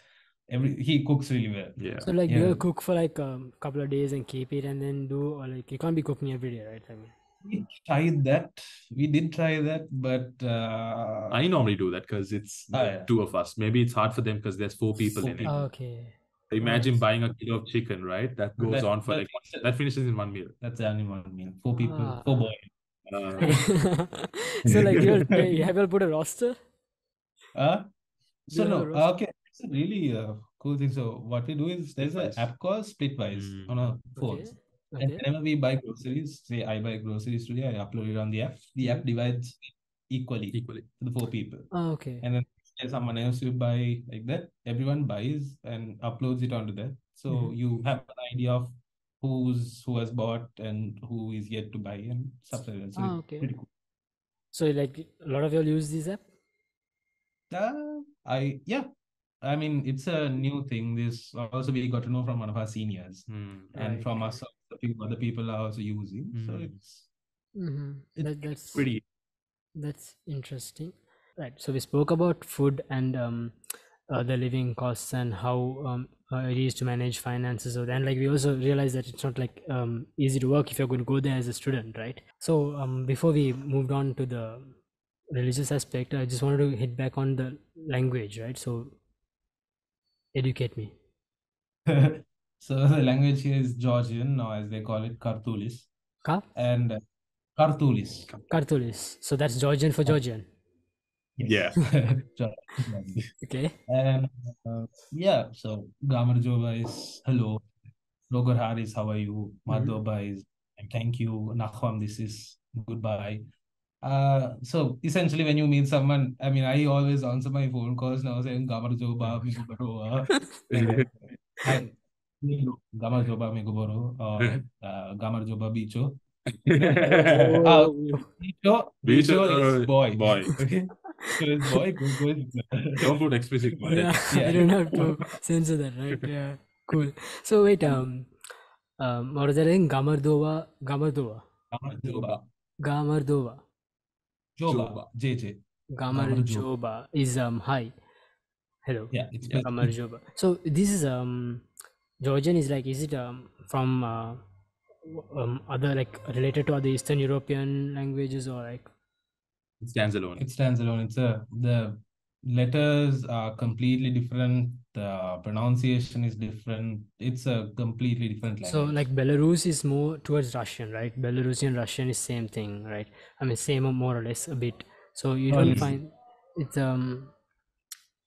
every he cooks really well. Yeah. So like, do Yeah. you cook for like a um, couple of days and keep it, and then do or like you can't be cooking every day, right? I mean, We tried that. We did try that, but uh, I normally do that because it's Oh, yeah. two of us. Maybe it's hard for them because there's four people Four in it. okay. Imagine Nice. buying a kilo of chicken, right? That goes that- on for that- like that finishes in one meal. that's the only one meal. Four people, Ah. four boys. Uh, so like, you all- you have you all put a roster? Uh, so Yeah, no, roast- okay, it's a really uh, cool thing. So what we do is there's an app called Splitwise Mm. on our Okay. phones. And whenever we buy groceries, say I buy groceries today, I upload it on the app. The app divides equally equally. to the four people. Ah, okay. And then if someone else will buy like that, everyone buys and uploads it onto that. So Mhm. you have an idea of who's who has bought and who is yet to buy and stuff like that. So Ah, okay. pretty cool. So like a lot of you all use this app? Uh, I yeah. I mean, it's a new thing. This also we got to know from one of our seniors, Hmm. and Right. from us, a few other people are also using. So Mm. it's Mm-hmm. It's That, that's Pretty. That's interesting. Right. So we spoke about food and um, uh, the living costs and how um, uh, it is to manage finances. So then, like, we also realized that it's not like um, easy to work if you're going to go there as a student, right? So um, before we moved on to the religious aspect, I just wanted to hit back on the language, right? So educate me. so the language here is Georgian, or as they call it, Kartulis, Ka? and uh, Kartulis. Kartulis. So that's Georgian for Georgian. Yeah. Okay. And uh, yeah, so Gamarjoba is hello. Rogar Haris, how are you? Madloba is thank you. Nakhwam, this is goodbye. Uh, so essentially, when you meet someone, I mean, I always answer my phone calls now saying "Gamar Joba Migubaro," Hi, Gamar Joba Migubaro, or uh, Gamar Joba Bicho. Uh, Bicho, Bicho, Bicho is uh, boy. boy. Okay, so it's boy. Go, go, Don't put explicit content. yeah, Yeah. I don't have to censor that, right? Yeah, cool. So wait, um, um, what was that again? Gamardova, Gamardova, Gamar Joba. Gamardova, Joba. Joba. JJ. Gamarjoba is um hi. Hello. Yeah, it's Yeah, basically- Gamarjoba. So this is um Georgian is like is it um from uh, um other like related to other Eastern European languages or like It stands alone. It stands alone. It's a the letters are completely different. The pronunciation is different. It's a completely different language. so like Belarus is more towards Russian, right? Belarusian Russian is same thing, right? I mean same or more or less a bit. So you More don't less. find it's um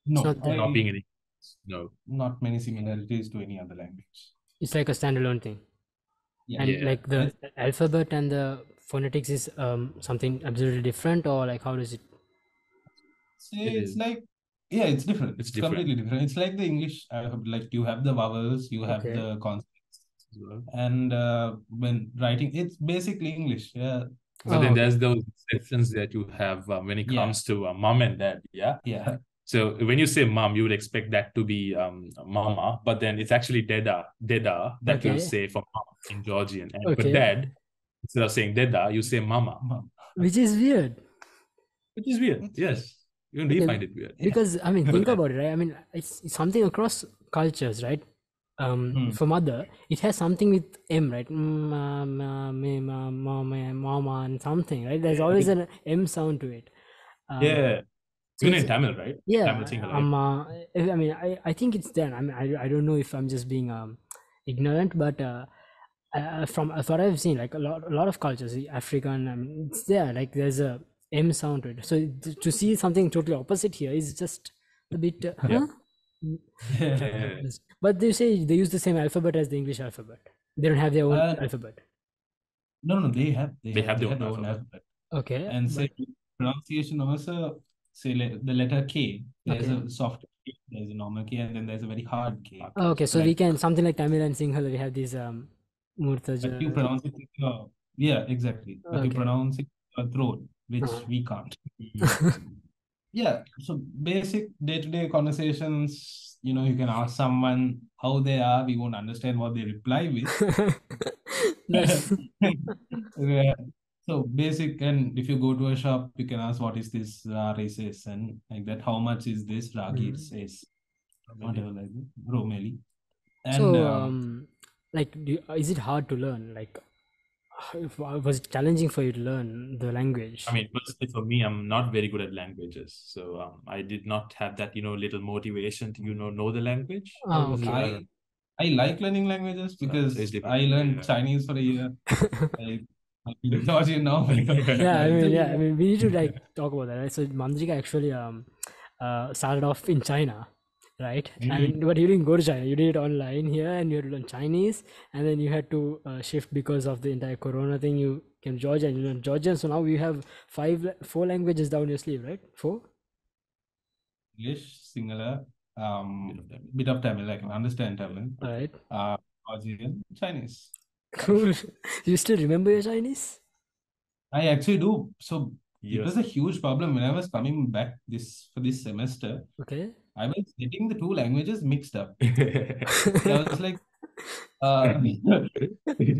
no, not that- Not being any. No. not many similarities to any other language. it's like a standalone thing. Yeah. And Yeah. like the alphabet and the phonetics is um something absolutely different or like how does it See, It it's is. like yeah, it's different. It's It's completely different. It's like the English alphabet. Like you have the vowels, you have Okay. the consonants, as well. and uh, when writing, it's basically English. Yeah, But Oh, then okay. there's those exceptions that you have uh, when it Yeah. comes to uh, mom and dad. Yeah. yeah, So when you say mom, you would expect that to be um mama, but then it's actually deda, deda that you say for mom in Georgian. And Okay. for dad, instead of saying deda, you say mama, which is weird. which is weird. Yes. Even we Because- find it weird. because i mean think about it right? I mean it's, it's something across cultures right? Um Hmm. for mother it has something with m right? Mm, ma, ma, me, ma, ma, me, mama and something right? There's always an m sound to it. Um, yeah. Even in Tamil, right? yeah. Tamil um, uh, i mean I, I think it's there. I mean I, I don't know if i'm just being um ignorant but uh, uh, from as what i've seen like a lot a lot of cultures the african i mean it's there. Like there's a m sound to it so to see something totally opposite here is just a bit uh, Yeah. huh? But they say they use the same alphabet as the English alphabet. They don't have their own Uh, alphabet. no, no, they have they, They have their own alphabet. alphabet. Okay. And say pronunciation also, say the letter K, there's Okay. a soft K, there's a normal K, and then there's a very hard K. okay, so we can something like Tamil and Sinhala. We have these um Murtaja. but you pronounce it with your, yeah, exactly. But you Okay. pronounce it with your throat, which Uh-huh. we can't. Yeah, so basic day-to-day conversations, you know, you can ask someone how they are, we won't understand what they reply with. That's Yeah. So basic, and if you go to a shop, you can ask what is this uh, races and like that. How much is this ragi Mhm. says whatever like that, bromeli. And so um, um like do is it hard to learn? Like if- was it challenging for you to learn the language? I mean, personally, for me, I'm not very good at languages, so um, I did not have that, you know, little motivation to, you know, know the language. I okay. I uh, I like learning languages because it's different. I learned Yeah. Chinese for a year. I, I'm Georgian now. yeah, I mean, yeah, I mean, we need to like talk about that, right? So Mandrika actually um uh started off in China, right? And but you didn't go to China. You did it online here, and you had to learn Chinese, and then you had to uh, shift because of the entire Corona thing. You came Georgia and you learned Georgian. So now you have five, four languages down your sleeve, right? Four. English, Sinhala, um, Bit of Tamil. bit of Tamil. I can understand Tamil. All right. Uh, Georgian, Chinese. Cool. you still remember your Chinese? I actually do. So it was a huge problem when I was coming back this for this semester. Okay. I was getting the two languages mixed up. I was like, uh,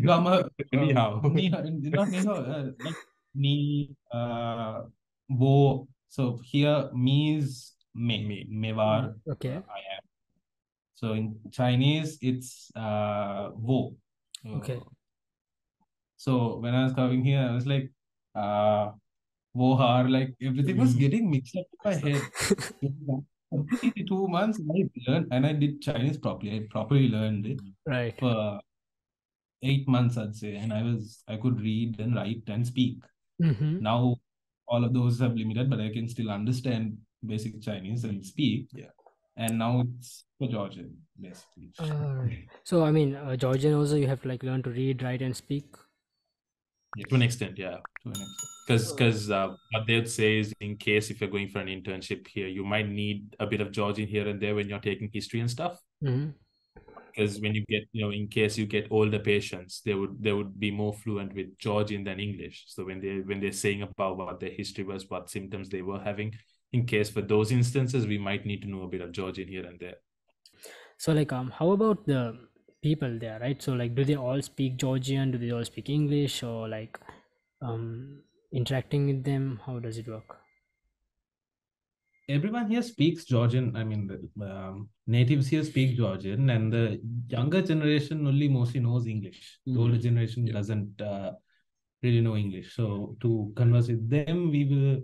Gama, Ni hao. ni, not ni uh, like ni, uh, bo. So here, me is me, Me. mewar, Okay. I am. So in Chinese, it's uh, wo. Okay. So when I was coming here, I was like, uh, wo har, like everything was Mm. getting mixed up in my head. Completely two months, I learned and I did Chinese properly. I properly learned it Right. for eight months, I'd say, and I was I could read and write and speak. Mm-hmm. Now all of those have limited, but I can still understand basic Chinese and speak. Yeah. And now it's for Georgian, basically. Alright. So I mean, uh, Georgian also you have to like learn to read, write, and speak. To an extent, yeah. to an extent. Because because uh, what they'd say is in case if you're going for an internship here, you might need a bit of Georgian here and there when you're taking history and stuff. Mhm. Because when you get, you know, in case you get older patients, they would they would be more fluent with Georgian than English. So when they when they're saying about what their history was, what symptoms they were having, in case for those instances, we might need to know a bit of Georgian here and there. So like um how about the people there, right? So like do they all speak Georgian? Do they all speak English or like um interacting with them? How does it work? Everyone here speaks Georgian. I mean, the um, natives here speak Georgian, and the younger generation only mostly knows English. The older Mhm. generation Yeah. doesn't uh, really know English. So to converse with them, we will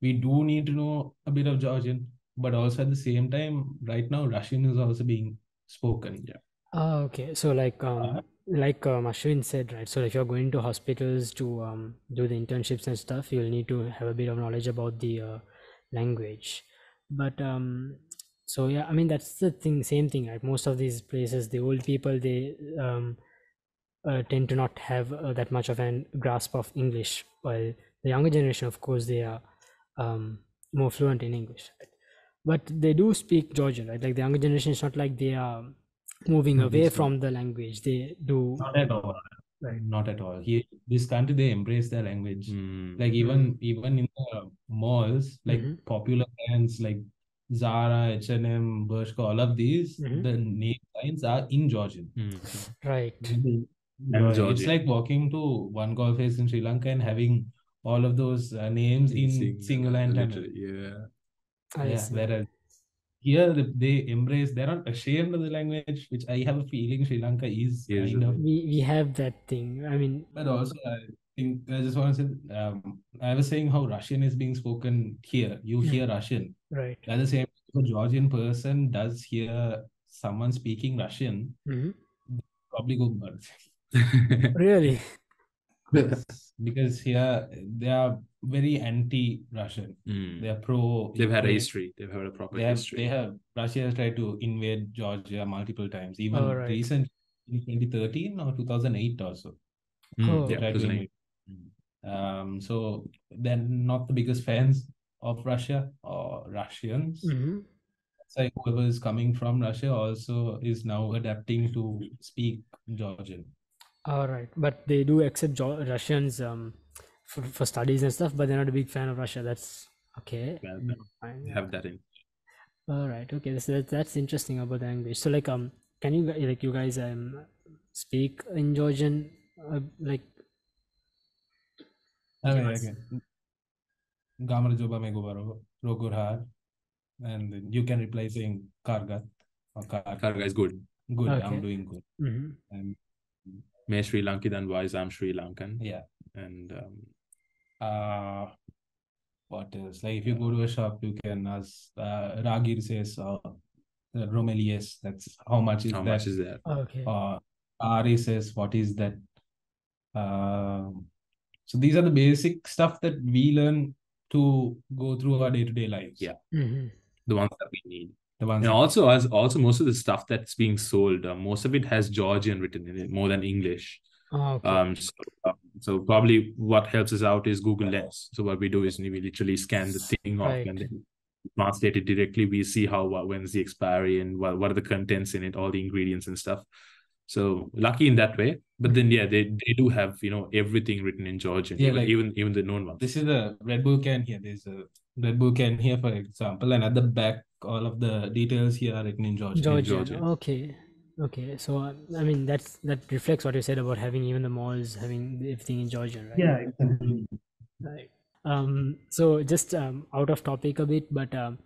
we do need to know a bit of Georgian, but also at the same time, right now Russian is also being spoken. Yeah. Oh, okay. So like um Uh-huh. like um Ashwin said, right? So if you're going to hospitals to um do the internships and stuff, you'll need to have a bit of knowledge about the uh, language. But um so yeah, I mean that's the thing, same thing, right? Most of these places, the old people, they um uh, tend to not have uh, that much of an grasp of English, while the younger generation, of course, they are um more fluent in English, right? But they do speak Georgian, right? Like the younger generation, it's not like they are moving No, away from the language. They do Not at all. Right. Not at all. Here, this country, they embrace their language. Mm. Like even even in the malls, like Mhm. popular brands like Zara, H&M, Bershka, all of these, Mhm. the name signs are in Georgian. Mm. right. Georgian. It's like walking to one Galle Face in Sri Lanka and having all of those uh, names in Sing- Sinhala and Tamil. Yeah. I Yeah, see. whereas here they- they embrace, they're not ashamed of the language, which I have a feeling Sri Lanka is Is kind a- of. We we have that thing. I mean, But also, I think I just want to say, um, I was saying how Russian is being spoken here. You hear Russian. right. At the same time, a Georgian person does hear someone speaking Russian, Mhm. probably go mad. Really? because here they are very anti-Russian. Mm. They are pro. They've had a history. They've had a proper They have, history. they have. Russia has tried to invade Georgia multiple times. Even Oh, right. recent in 2013 or 2008 also. Mm, Oh. yeah, to 2008. invade. Um, so they're not the biggest fans of Russia or Russians. Mhm. It's like whoever is coming from Russia also is now adapting to speak Georgian. All right. But they do accept Jo- Russians um for, for studies and stuff, but they're not a big fan of Russia. That's okay. Yeah, Mm, They have that in. All right. Okay. So that, that's interesting about the language. So like um, can you like you guys um speak in Georgian uh, like I mean, Yes. okay. Gamara joba me gobaro, rogurhar, and you can reply saying kargat or kar. Karga is good. Good, Okay. I'm doing good. mhm. And May Sri Lankan wise, I'm Sri Lankan. yeah. And um, Uh, what else? Like if you go to a shop, you can ask uh, Ragir says uh, Romelius. That's how much is how that? much is that? okay. uh, Ari says, what is that? Um, so these are the basic stuff that we learn to go through our day-to-day lives. Yeah. Mhm. The ones that we need. The ones And also, as also most of the stuff that's being sold, uh, most of it has Georgian written in it more than English. Oh, okay. Um, so, um, so probably what helps us out is Google Lens. So what we do is we literally scan the thing off and then translate it directly. We see how what, when's the expiry and what, what are the contents in it, all the ingredients and stuff. So lucky in that way. But then yeah, they, they do have you know everything written in Georgian, Yeah, even, like- even even the known ones. This is a Red Bull can here. There's a Red Bull can here, for example, and at the back, all of the details here are written in Georgian. Georgian. Georgian. Okay. Okay. So uh, I mean that's that reflects what you said about having even the malls having everything in Georgia, right? Yeah, exactly. Right. Um, so just um, out of topic a bit, but um,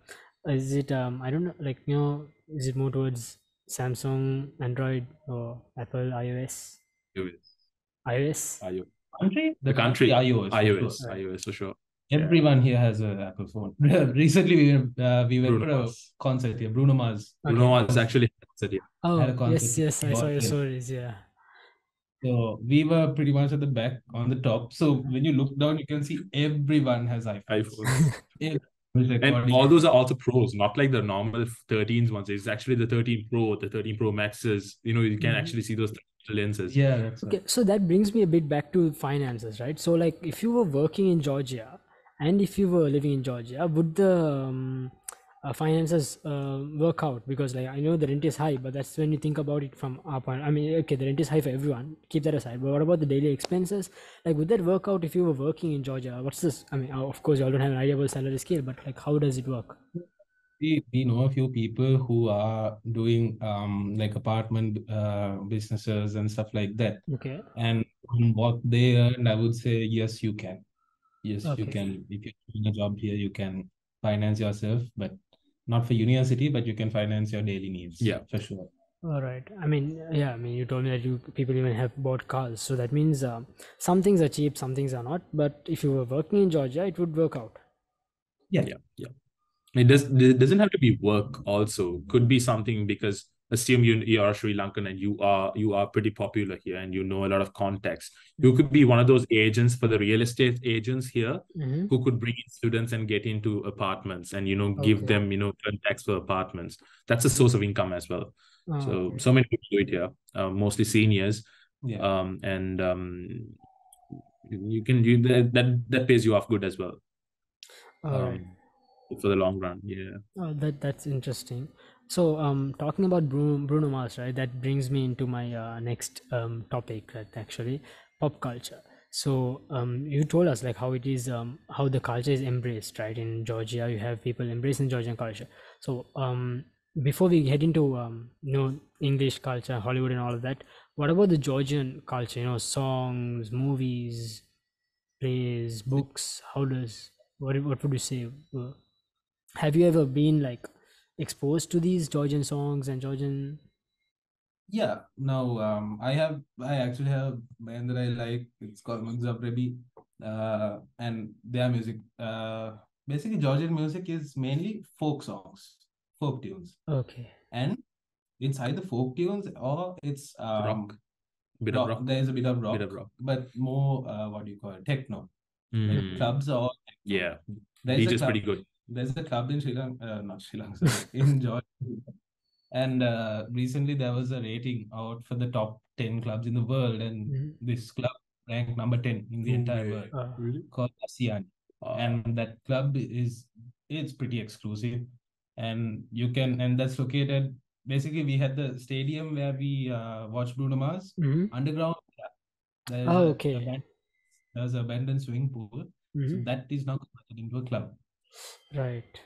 is it um, I don't know, like you know, is it more towards Samsung, Android, or Apple, iOS, iOS? iOS, Country? The country, iOS. for iOS, sure. iOS for sure. Everyone here has an Apple phone. Recently, we went, uh, we went Bruno for a Mars. concert here. Bruno Mars. Bruno Mars actually said yeah. Oh, had a yes, concert yes, I saw your stories. Yeah. So we were pretty much at the back on the top. So when you look down, you can see everyone has iPhones. iPhone. Who's And all those are also pros, not like the normal 13s ones. It's actually the 13 Pro, the 13 Pro Maxes. You know, you can Mhm. actually see those lenses. Yeah, that's Okay, so that brings me a bit back to finances, right? So, like, if you were working in Georgia and if you were living in Georgia, would the um, uh, finances uh, work out? Because, like, I know the rent is high, but that's when you think about it from our point. I mean, okay, the rent is high for everyone. Keep that aside. But what about the daily expenses? Like, would that work out if you were working in Georgia? What's this? I mean, of course, you all don't have an idea about salary scale, but like, how does it work? we, we know a few people who are doing um like apartment uh businesses and stuff like that. Okay. And what they earn, I would say yes, you can. Yes, you can. If you're doing a job here, you can finance yourself, but not for university, but you can finance your daily needs. Yeah. for sure. All right. I mean, yeah. I mean, you told me that you people even have bought cars, so that means uh, some things are cheap, some things are not. But if you were working in Georgia, it would work out. Yeah. Yeah, yeah. It does. It doesn't have to be work. Also, could be something because assume you you are Sri Lankan and you are you are pretty popular here and you know a lot of context. You could be one of those agents for the real estate agents here Mm-hmm. who could bring in students and get into apartments and you know give Okay. them you know contacts for apartments. That's a source of income as well. Oh, So okay. so many people do it here, uh, mostly seniors. Yeah. Um, and um, you can you that that, that pays you off good as well. All right. Um, for the long run, yeah. Oh, that that's interesting. So, um, talking about Bruno, Mars, right? That brings me into my uh, next um topic, right? Actually, pop culture. So, um, you told us like how it is, um, how the culture is embraced, right? In Georgia, you have people embracing Georgian culture. So, um, before we head into um, you know, English culture, Hollywood, and all of that, what about the Georgian culture? You know, songs, movies, plays, books. How does what what would you say? Uh, have you ever been like exposed to these Georgian songs and Georgian? Yeah, no, um, I have, I actually have a band that I like. It's called Mgzavrebi, uh, and their music, uh, basically Georgian music is mainly folk songs, folk tunes, Okay. and it's either folk tunes or it's um, Rock. Bit rock. of rock. There's a bit of rock, Bit of rock. but more, uh, what do you call it, techno. Like Mm, clubs or techno. yeah, There's beat a is club, pretty good. There's a club in Sri Lanka, uh, not Sri Lanka, sorry, in Georgia. And uh, recently there was a rating out for the top 10 clubs in the world, and Mhm. this club ranked number 10 in the entire world Uh, Really? called Bassiani. And that club is it's pretty exclusive. And you can and that's located basically we had the stadium where we uh, watched Bruno Mars mhm. underground. Yeah, there's Oh, a- okay. aban- there's a abandoned swimming pool. So Mhm. that is now converted into a club. Right.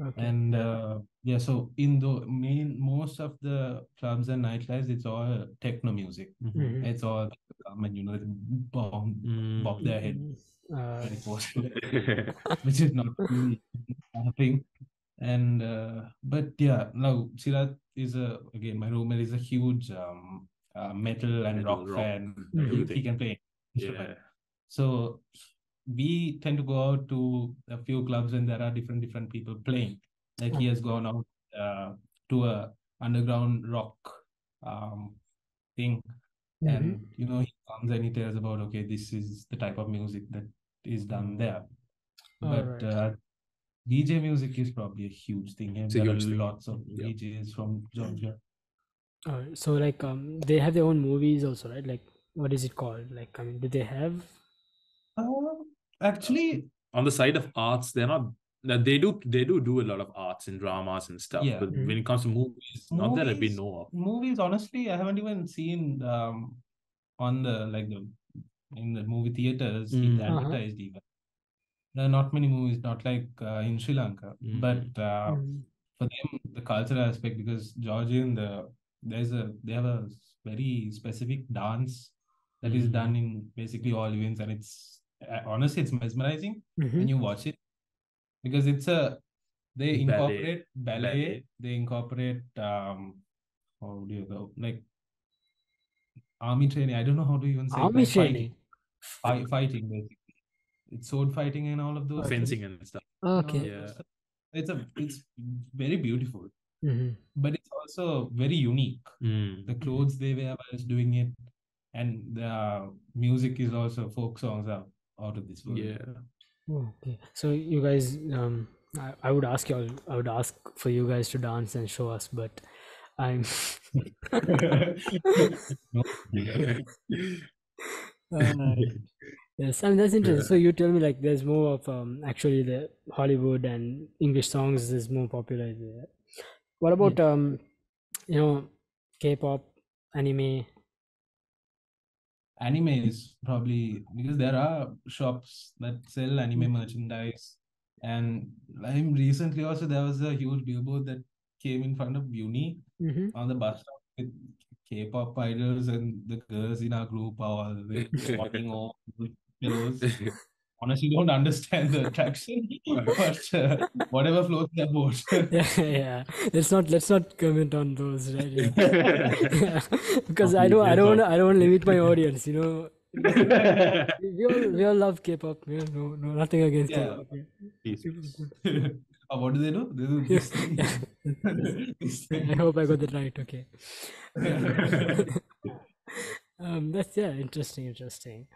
Okay. And uh, yeah, so in the main most of the clubs and nightlives, it's all techno music. Mhm. Mhm. It's all come and you know bomb Mm. bob their head. Uh, which is not really happening. And uh, but yeah, now Sirat is a again my roommate is a huge um uh, metal and Metal, rock, rock, fan. He, he can play. Yeah. So we tend to go out to a few clubs and there are different different people playing. Like he has gone out uh, to a underground rock um thing, mhm. and you know he comes and he tells about okay, this is the type of music that is done there. But Alright. uh, DJ music is probably a huge thing, and It's a there are huge thing. lots of Yeah. DJs from Georgia. Alright. So like um they have their own movies also, right? Like what is it called? Like I mean, do they have? Uh, actually, On the side of arts, they're not that they do they do do a lot of arts and dramas and stuff. Yeah. But Mhm. when it comes to movies, not that we Movies- know of. movies honestly i haven't even seen um on the like the in the movie theaters it Mm. Uh-huh. advertised even there are not many movies not like uh, in sri lanka Mm. but uh, Mhm. for them the cultural aspect because georgian the there's a they have a very specific dance that is Mm. done in basically all events and it's honestly it's mesmerizing when Mhm. you watch it because it's a they incorporate ballet, Ballet. they incorporate um how do you go like army training i don't know how to even say Army like fighting training. fight, fighting basically it's sword fighting and all of those things. Fencing and stuff. Okay. Yeah. it's a it's very beautiful Mhm. but it's also very unique Mm. the clothes they wear while doing it and the music is also folk songs are out of this world Yeah. Okay. So you guys, um, I, I would ask you all, I would ask for you guys to dance and show us, but I'm. No. Uh, yes, I mean that's interesting. So you tell me like there's more of um actually the Hollywood and English songs is more popular there. What about um you know K-pop, anime? Anime is probably because there are shops that sell anime merchandise and I'm recently also there was a huge billboard that came in front of uni Mm-hmm. on the bus stop with K-pop idols and the girls in our group are all like, walking on with pillows. Honestly, don't understand the attraction, but uh, whatever floats their boat. Yeah, yeah. Let's not let's not comment on those, right? Yeah. Yeah. Because I don't I don't wanna, I don't limit my audience, you know. We all we all love K-pop. We all no no nothing against Yeah. K-pop. People Oh, what do they know? They do this thing. I hope I got that right. Okay. Um, that's yeah, interesting, interesting.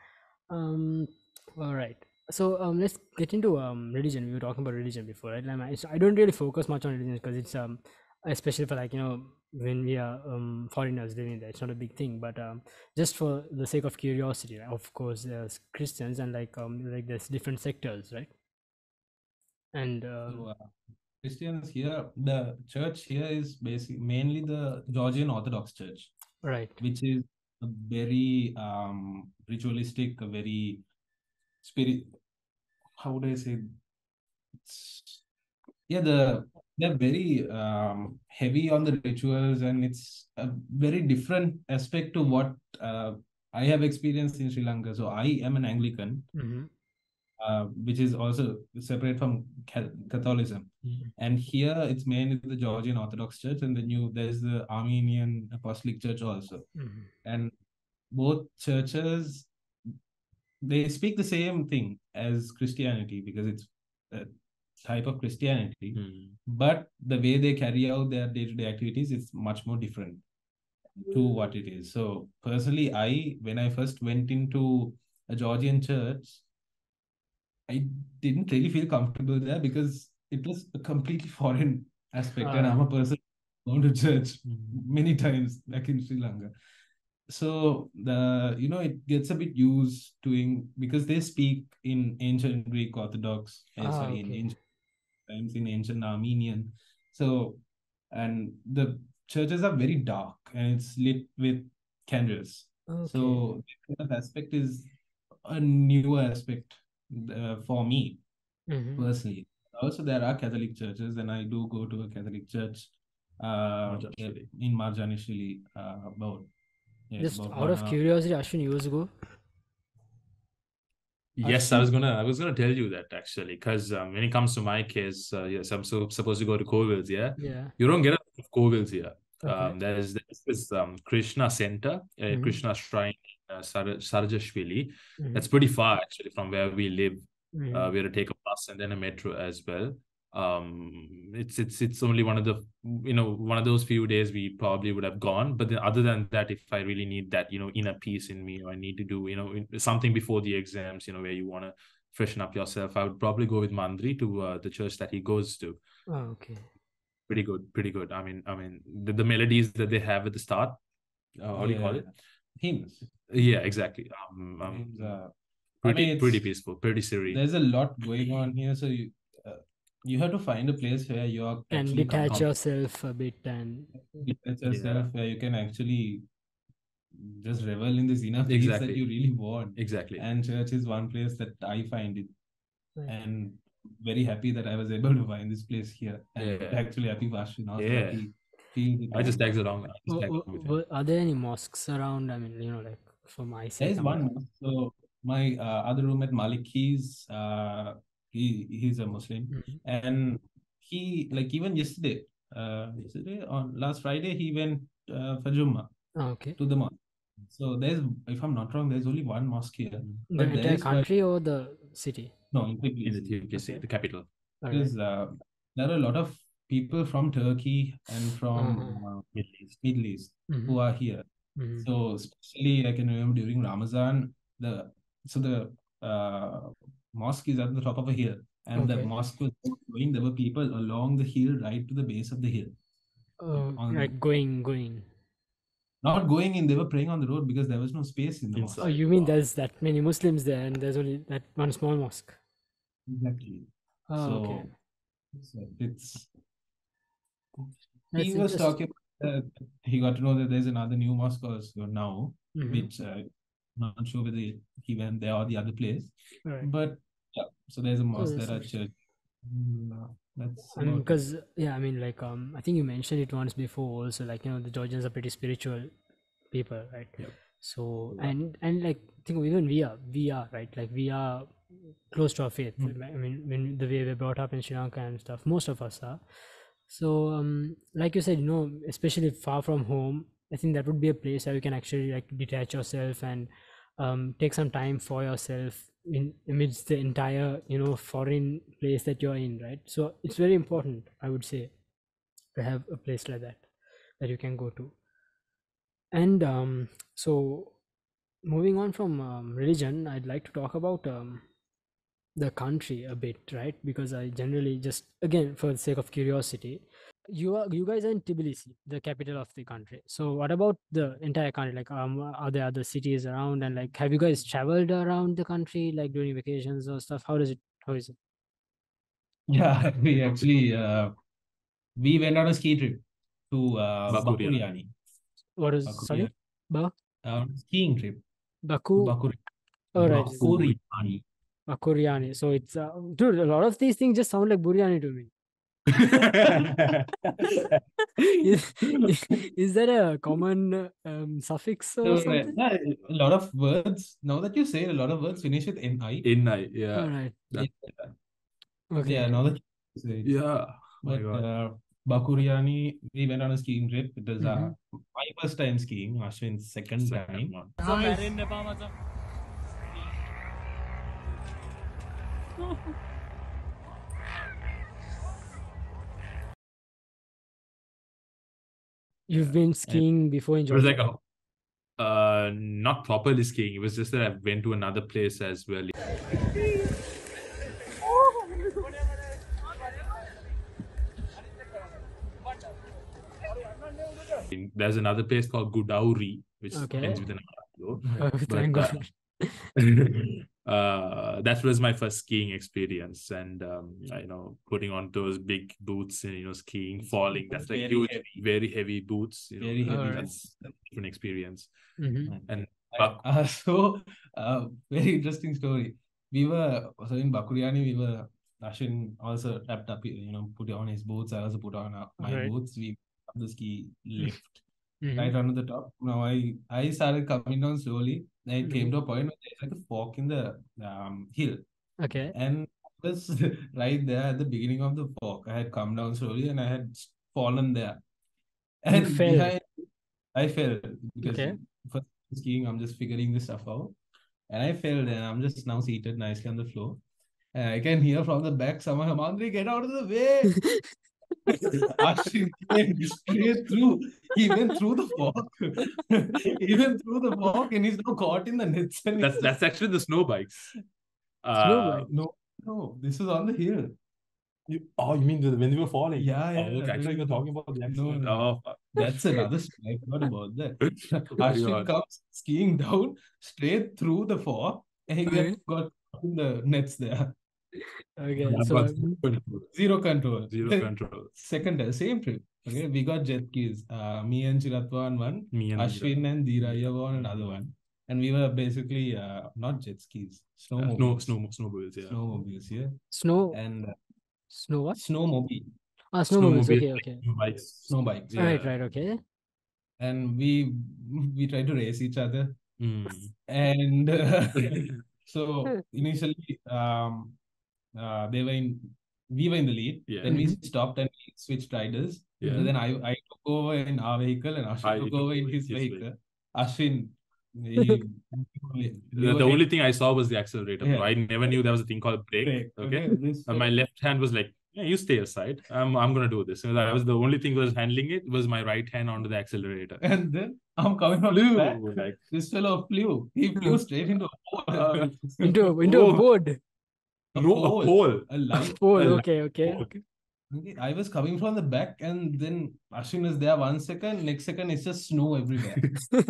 Um, all right. So um, let's get into um religion. We were talking about religion before, right? Like, I, don't really focus much on religion because it's um, especially for like you know when we are um foreigners living there, it's not a big thing. But um, just for the sake of curiosity, right? of course, there's Christians and like um like there's different sectors, right? And um, So, uh, Christians here, the church here is basically mainly the Georgian Orthodox Church, right. which is a very um ritualistic, a very spirit. How would I say? It's, yeah, the they're very um heavy on the rituals, and it's a very different aspect to what uh, I have experienced in Sri Lanka. So I am an Anglican, Mm-hmm. uh, which is also separate from Ca- Catholicism. Mhm. And here it's mainly the Georgian Orthodox Church, and the new there's the Armenian Apostolic Church also. Mm-hmm. And both churches they speak the same thing as Christianity because it's a type of Christianity, Hmm. but the way they carry out their day-to-day activities is much more different to what it is. So personally, I when I first went into a Georgian church, I didn't really feel comfortable there because it was a completely foreign aspect, and Ah. I'm a person going to church Mhm. many times back in Sri Lanka. So the you know it gets a bit used to in, because they speak in ancient Greek Orthodox, eh, Ah, sorry, in ancient times in ancient Armenian. So and the churches are very dark and it's lit with candles. Okay. So that kind of aspect is a newer aspect uh, for me Mhm. personally. Also, there are Catholic churches, and I do go to a Catholic church uh, Marjanishvili. in Marjanishvili uh, about yes, Just out of curiosity, Ashwin, years ago. Yes, I was gonna I was gonna tell you that actually, because um, when it comes to my case, uh, yes, I'm so supposed to go to Kovils, yeah. Yeah. You don't get a lot of Kovils here. Okay. Um, there's, there's this um, Krishna Center, uh, Mhm. Krishna Shrine, uh, Sar- Sarajishvili. Mhm. That's pretty far actually from where we live. Mhm. Uh, we had to take a bus and then a metro as well. Um, it's it's it's only one of the you know one of those few days we probably would have gone. But then other than that, if I really need that you know inner peace in me, or I need to do you know something before the exams, you know where you want to freshen up yourself, I would probably go with Mandri to uh, the church that he goes to. Oh, okay. Pretty good, pretty good. I mean, I mean the, the melodies that they have at the start. Uh, how do you call it? Hymns. Yeah, exactly. Um, um, Hymns are- pretty mean, pretty peaceful, pretty serene. There's a lot going on here, so you uh, you have to find a place where you're And detach yourself a bit and detach yourself, where you can actually just revel in this inner peace that you really want. Exactly. And church is one place that I find it, Right. and very happy that I was able to find this place here. And Yeah. actually happy Vashwin also Yeah. happy I just also. tagged along. I just W- tagged along with him. w- are there any mosques around? I mean, you know, like for my There sake, is one mosque. So my uh, other roommate Malik, he's uh he he's a Muslim, Mhm. and he like even yesterday, uh yesterday on last Friday he went uh, for Jummah Oh, okay. to the mosque. So there's if I'm not wrong, there's only one mosque here. The entire is one- country or the city? No, in in the Tiflis. TPC, the capital. All right. Because uh, there are a lot of people from Turkey and from Uh-huh. uh, Middle East. Middle East Mhm, who are here. mhm. So especially I can remember during Ramadan, the so the uh, mosque is at the top of a hill, and the mosque was going. There were people along the hill, right to the base of the hill. Oh, on- like going, going. Not going in, they were praying on the road because there was no space in the mosque. Oh, you mean Wow. there's that many Muslims there and there's only that one small mosque? Exactly. Oh, so, okay. so it's That's he was talking about, uh, he got to know that there's another new mosque also now, Mhm. which uh, not sure whether he went there or the other place. Right. But yeah, so there's a mosque, that's there are church. That's about it. because yeah i mean like um i think you mentioned it once before also like you know the georgians are pretty spiritual people right Yep. so Yeah. and and like think even we are we are right like we are close to our faith Mm. i mean when the way we're brought up in sri lanka and stuff most of us are so um like you said you know especially far from home i think that would be a place where you can actually like detach yourself and um take some time for yourself in amidst the entire you know foreign place that you're in right? So it's very important i would say to have a place like that that you can go to. And um so moving on from um, religion i'd like to talk about um the country a bit right? Because i generally just again for the sake of curiosity you are you guys are in tbilisi the capital of the country. So what about the entire country? Like um are there other cities around? And like have you guys traveled around the country like during vacations or stuff? How does it how is it? Yeah, we actually uh, we went on a ski trip to uh, Bakuriani. Bakuriani. what is sorry? Ba? Um, skiing trip. baku? Bakuri. oh right. Bakuriani. bakuriani so it's uh, dude a lot of these things just sound like biryani to me is, is there a common um, suffix or So, uh, something yeah, a lot of words. Now that you say it, a lot of words finish with ni. In night, yeah. all right That- okay Yeah, now that you say it. Yeah. My But God. uh, Bakuriani, we went on a skiing trip. It was uh, Mhm. my first time skiing, Ashwin's second Second time. one. you've been skiing before in Georgia. It was like a uh not properly skiing. It was just that I went to another place as well. There's another place called Gudauri, which Okay. ends with an R. Oh, thank But, god uh, that was my first skiing experience, and um, you know, putting on those big boots and you know, skiing, falling. That's like Very huge, heavy. very heavy boots. You know, Very heavy. Alright. That's a different experience. Mhm. And Uh, uh, so, uh, very interesting story. We were so in Bakuriani, we were Ashwin also wrapped up, you know, put on his boots. I also put on uh, my Right. boots. We up the ski lift Mhm. right onto the top. Now I I started coming down slowly. And it came to a point where there's like a fork in the um, hill, okay and I was right there at the beginning of the fork. I had come down slowly, and I had fallen there. And fell. behind, I fell because Okay. first skiing, I'm just figuring this stuff out. And I fell there. I'm just now seated nicely on the floor. And I can hear from the back someone, Mandri, get out of the way. Ashwin came straight through. He went through the fog. he went through the fog and he's now caught in the nets. And that's that's actually the snow bikes. Uh, Snow bike? no, no, this is on the hill. You, oh, you mean when they were falling? Yeah, yeah, Oh, okay. Actually, you're talking about the No, no. Oh. That's another story. I forgot about that. my Ashwin comes skiing down straight through the fog and he Okay. got caught in the nets there. Okay That so control. Zero control. Zero control. Second day, same trip. Okay, we got jet skis. Uh, me and Chiratwa on one, Me and Ashwin and Dheeraj were on another one. And we were basically uh, not jet skis, Uh, snowmobiles. snow, snow, snowmobiles, yeah. Snowmobiles, yeah. snow And uh, snow what snowmobile, ah snowmobiles okay okay new bikes. snow bikes. Yeah. right right okay And we we tried to race each other. Mm. And uh, so initially, um, uh, they were in, we were in the lead. Yeah. Then we Mhm. stopped and we switched riders. Yeah. So then I, I took over in our vehicle and Ashwin I took took over in his his vehicle. Ashwin, he, we The, the only thing I saw was the accelerator. Yeah. I never knew there was a thing called brake. brake, Okay. this, And my left hand was like, yeah, you stay aside. I'm I'm gonna do this. And I was the only thing was handling it was my right hand onto the accelerator. and then I'm coming from the back. Flew, like This fellow flew. He flew straight into a pole. Uh, into into Oh. a board A no a pole. pole. A light pole a okay okay pole. okay Okay, I was coming from the back, and then Ashwin is there one second. Next second, it's just snow everywhere.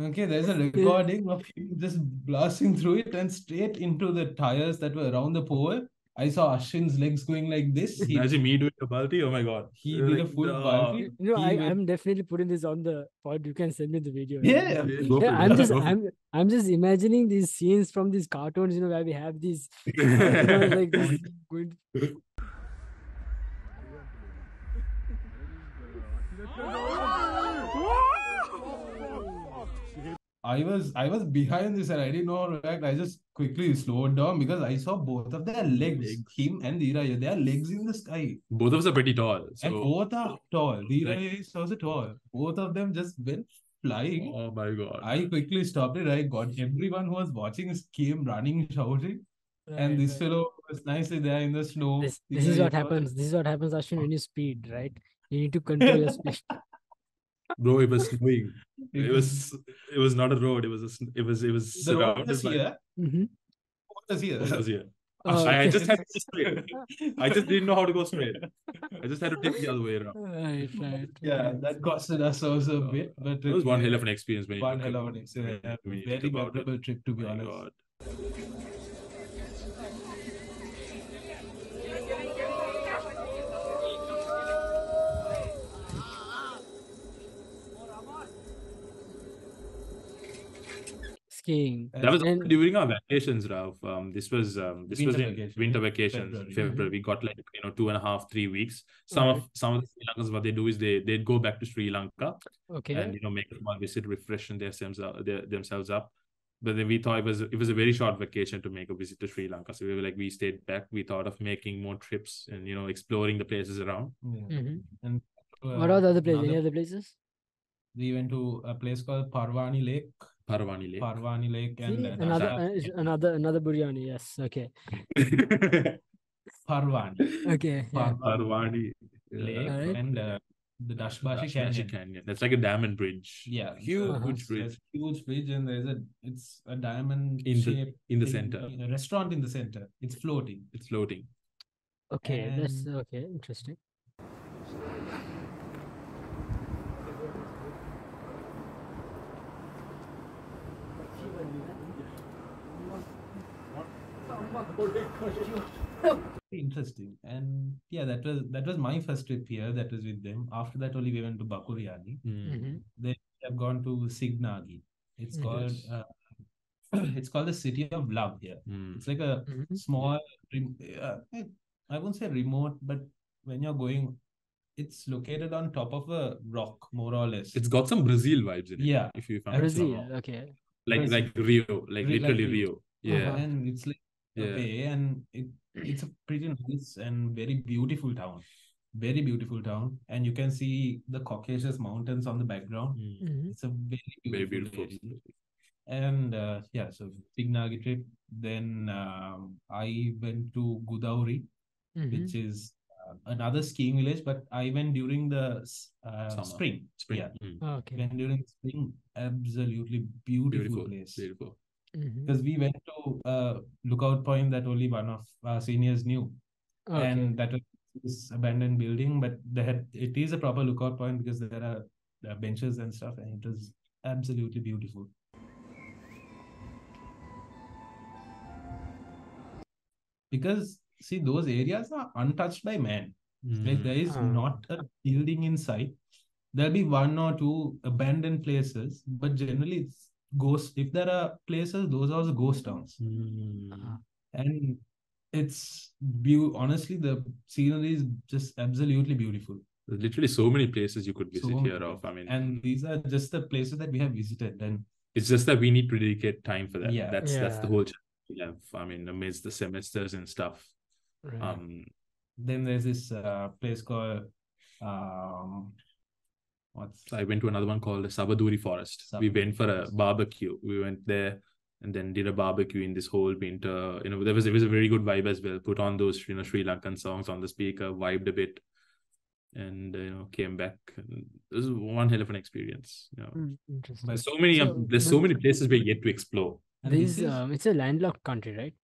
Okay, there's a recording of him just blasting through it and straight into the tires that were around the pole. I saw Ashwin's legs going like this. He, Imagine me doing a multi. Oh my god. he did a full no. Balti. You know, He I, went- I'm definitely putting this on the pod. You can send me the video. Yeah. Yeah, go Yeah. I'm just Go for it. I'm I'm just imagining these scenes from these cartoons, you know, where we have these you know, like this going I was I was behind this and I didn't know how to react. I just quickly slowed down because I saw both of their legs, Legs. him and Dheeraj. Their legs in the sky. Both of us are pretty tall. and So both are tall. Dheeraj is also tall. Both of them just went flying. oh my god. I quickly stopped it. I got everyone who was watching came running, shouting. and this right. fellow was nicely there in the snow. This, this is what happens. This is what happens, Ashwin, when you speed, right? You need to control your speed. Bro, it was snowing. It It was it was not a road. It was a, it was it was the road was by here. Mhm. What was here? It was here. Oh, I, I just had to go straight. I just didn't know how to go straight. I just had to take the other way around. Right, right. yeah, that costed us also a bit, but It was one hell of an experience when one hell of an experience. Yeah, Very think about it. memorable trip, to be My honest. God. Skiing. That was And- during our vacations, Ralph. Um, this was um, this was Winter in vacation, winter vacations, February. February. We got like you know two and a half, three weeks. Some Right. of some of the Sri Lankans, what they do is they they'd go back to Sri Lanka Okay. and you know make a small visit, refreshen themselves up, their, themselves up. But then we thought it was it was a very short vacation to make a visit to Sri Lanka. So we were like we stayed back. We thought of making more trips and you know exploring the places around. Yeah. Mhm. And What uh, are the other places? Any other places? We went to a place called Parvani Lake. Paravani Lake. Parvani Lake and See, another Dasha- uh, another another biryani. Yes. Okay. Parvani Okay. Yeah. Parvani Lake Alright. and uh, the Dashbashi Dashbashi Canyon. Canyon. That's like a diamond bridge. Yeah, Huge so Uh-huh. it's- bridge. there's huge bridge, and there's a it's a diamond In the- shaped in the thing, center. A restaurant in the center. It's floating. It's floating. Okay. That's okay. Interesting. Interesting. And yeah, that was that was my first trip here. That was with them. After that, only we went to Bakuriani. Mm. Mhm. Then we have gone to Signagi. It's Mhm. called Yes. uh, it's called the City of Love here. Mm. It's like a Mhm. small, uh, I- I won't say remote, but when you're going, it's located on top of a rock, more or less. It's got some Brazil vibes in it. Yeah. If you And found it. Brazil. wrong. Okay. like Brazil. like Rio, like Re- like literally Rio. Rio. Yeah. Uh-huh. and it's like a Yeah. bay, and it it's a pretty nice and very beautiful town. Very beautiful town, and you can see the Caucasus Mountains on the background. Mm. Mhm. It's a very beautiful, Very beautiful. place. And uh, yeah, so Signagi trip. Then um, I went to Gudauri, Mhm. which is uh, another skiing village, but I went during the uh, spring. Spring. Yeah, Mm. Okay. went during spring. Absolutely beautiful, Beautiful. place. Beautiful. Mhm. Because we went to a lookout point that only one of our seniors knew, Okay. and that was this abandoned building. But they had it is a proper lookout point because there are uh, benches and stuff, and it was absolutely beautiful. Because see, those areas are untouched by man. Like Mm. there is Ah. not a building inside. There'll be one or two abandoned places, but generally it's ghost. If there are places, those are also ghost towns. Mm. Uh, And it's beau honestly, the scenery is just absolutely beautiful. There's literally so many places you could visit So here. many Of I mean, And these are just the places that we have visited. And it's just that we need to dedicate time for that. Yeah. That's that's the whole challenge we have. I mean, amidst the semesters and stuff. right. Um, then there's this uh, place called um what's I went to another one called the Sabaduri Forest. we went for a barbecue. We went there and then did a barbecue in this whole winter. You know, there was it was a very good vibe as well. Put on those you know Sri Lankan songs on the speaker, vibed a bit, and you know came back. And this is one hell of an experience. You know, Mm, Interesting. There's so many. So, um, there's so many places we're yet to explore. this This um, it's a landlocked country, right?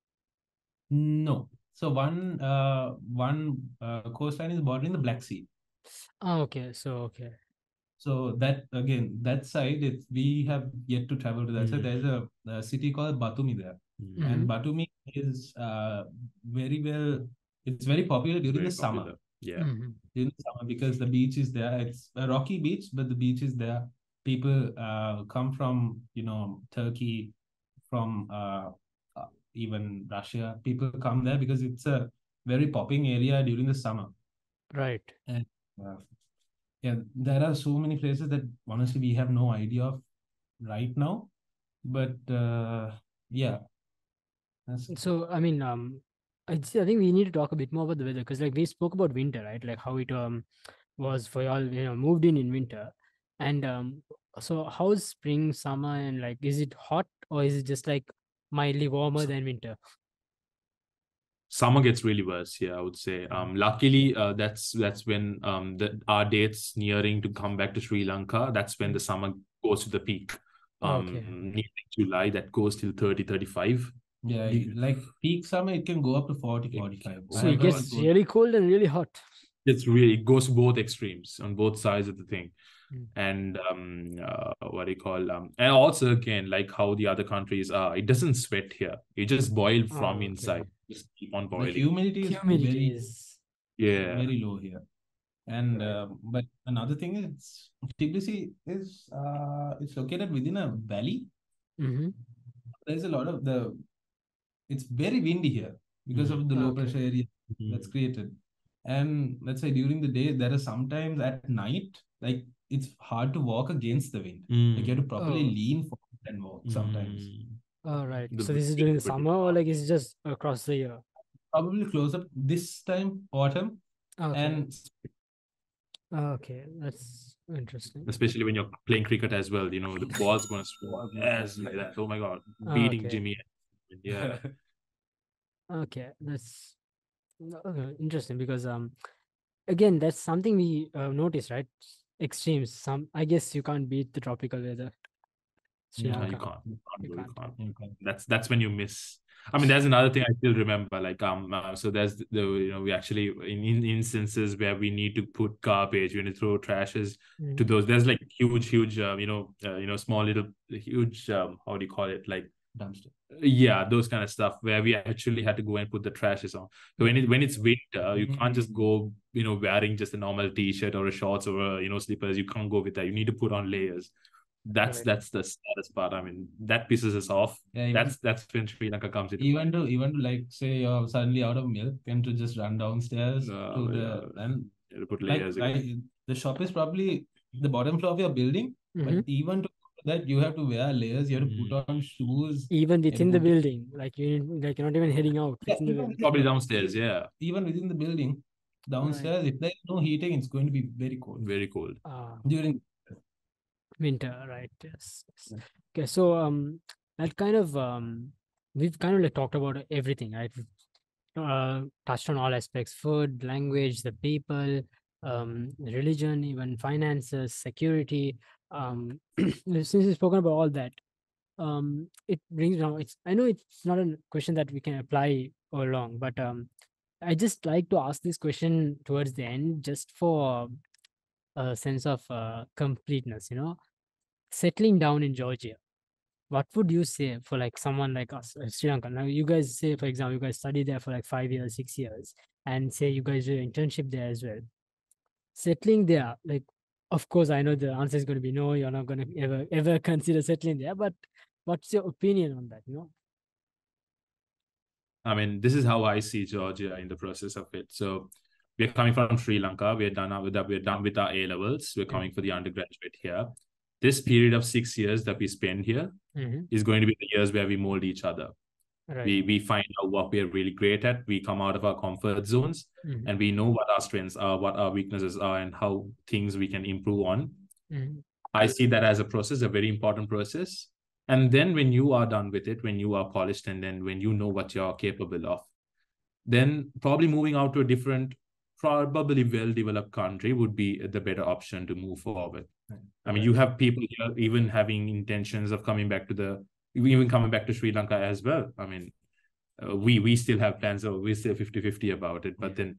no So one uh one uh, coastline is bordering the Black Sea. Oh, okay. So okay. So that again, that side, it's we have yet to travel to that side. Mm. There's a, a city called Batumi there, Mm. and Batumi is uh very well. It's very popular during Very the summer. popular. Yeah. Mhm. During the summer because the beach is there. It's a rocky beach, but the beach is there. People uh come from you know Turkey, from uh, uh even Russia. People come there because it's a very popping area during the summer. Right. Uh, yeah, there are so many places that honestly we have no idea of right now. But uh, yeah, that's So I mean, um, I think we need to talk a bit more about the weather because like we spoke about winter, right? Like how it um was for y'all, you know, moved in in winter, and um, so how's spring, summer, and like is it hot or is it just like mildly warmer than winter? Summer gets really worse here i would say um luckily uh, that's that's when um the our dates nearing to come back to sri lanka that's when the summer goes to the peak um Okay. near july that goes till 30 35 yeah, like peak summer it can go up to 40, 45. So So it gets really cold and really hot. it's really it goes both extremes on both sides of the thing Mm. and um uh, what do you call um and also again like how the other countries are it doesn't sweat here it just boil Oh, from okay. inside just keep on the boiling humidity is Humidity very is yeah very low here. And Right. uh, but another thing is Tbilisi is uh it's located within a valley. Mhm. There's a lot of the it's very windy here because of the low Okay. pressure area that's created. And let's say during the day, there are sometimes at night, like it's hard to walk against the wind. Like you have to properly Oh. lean forward and walk sometimes. Mm. All right. The So this is during the summer or like it's just across the year? Probably close up this time, autumn, Okay. and okay, that's interesting. especially when you're playing cricket as well you know the ball's gonna swirl yes like that oh my god beating Okay. jimmy yeah Okay, that's okay, interesting because um again that's something we uh, notice, right? Extremes. Some I guess you can't beat the tropical weather. Sri Yeah, you can't. You can't, You can't. you can't. That's that's when you miss. I mean, there's another thing I still remember. Like um, uh, so there's the you know we actually in, in instances where we need to put garbage, we need to throw trashes to Mm. those. There's like huge, huge, uh, you know, uh, you know, small little, huge. Um, how do you call it? Like dumpster. yeah, those kind of stuff where we actually had to go and put the trashes on. So when it when it's winter, you can't just go, you know, wearing just a normal t-shirt or a shorts or a, you know slippers. You can't go with that. You need to put on layers. That's Right. that's the saddest part. I mean, that pisses us off. Yeah, even, That's that's when Sri Lanka comes into even to even to like say you're suddenly out of milk and to just run downstairs Uh, to the and put layers. like again. the shop is probably the bottom floor of your building, Mhm. but even to that you have to wear layers, you have to put on shoes. Even within the building, like you like you're not even heading out. Yeah, within the even building. Probably downstairs. Yeah, Even within the building, downstairs, if there's no heating, it's going to be very cold very cold. Ah, during. winter, right? Yes. yes. Yeah. Okay, so um, that kind of um, we've kind of like talked about everything, right? We've, uh, touched on all aspects: food, language, the people, um, religion, even finances, security. Um, since we've spoken about all that, um, it brings now. It's I know it's not a question that we can apply all along, but um, I just like to ask this question towards the end, just for a sense of uh, completeness. You know, settling down in Georgia, what would you say for like someone like us, uh, Sri Lanka? Now, you guys say, for example, you guys studied there for like five years, six years, and say you guys do internship there as well. Settling there, like, of course, I know the answer is going to be no. You're not going to ever ever consider settling there. But what's your opinion on that? You know? I mean, this is how I see Georgia in the process of it. So we're coming from Sri Lanka. We're done with that. We're done with our A levels. We're coming for the undergraduate here. This period of six years that we spend here Mhm, is going to be the years where we mold each other. Right. We we find out what we're really great at. We come out of our comfort zones mhm, and we know what our strengths are, what our weaknesses are, and how things we can improve on. mhm, I see that as a process, a very important process. And then when you are done with it, when you are polished, and then when you know what you're capable of, then probably moving out to a different, probably well-developed country would be the better option to move forward. I mean, you have people here even having intentions of coming back to the, even coming back to Sri Lanka as well. I mean, uh, we we still have plans, so we're still 50-50 about it. But then,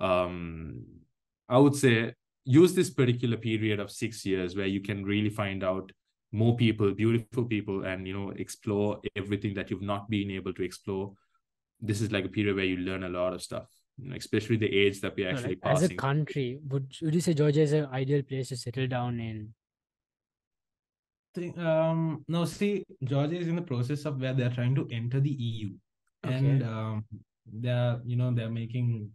um, I would say use this particular period of six years where you can really find out more people, beautiful people, and you know explore everything that you've not been able to explore. This is like a period where you learn a lot of stuff, you know, especially the age that we're actually like, as a country, would would you say Georgia is an ideal place to settle down in? Think, um, no, see, Georgia is in the process of where they're trying to enter the EU, and um, they're you know they're making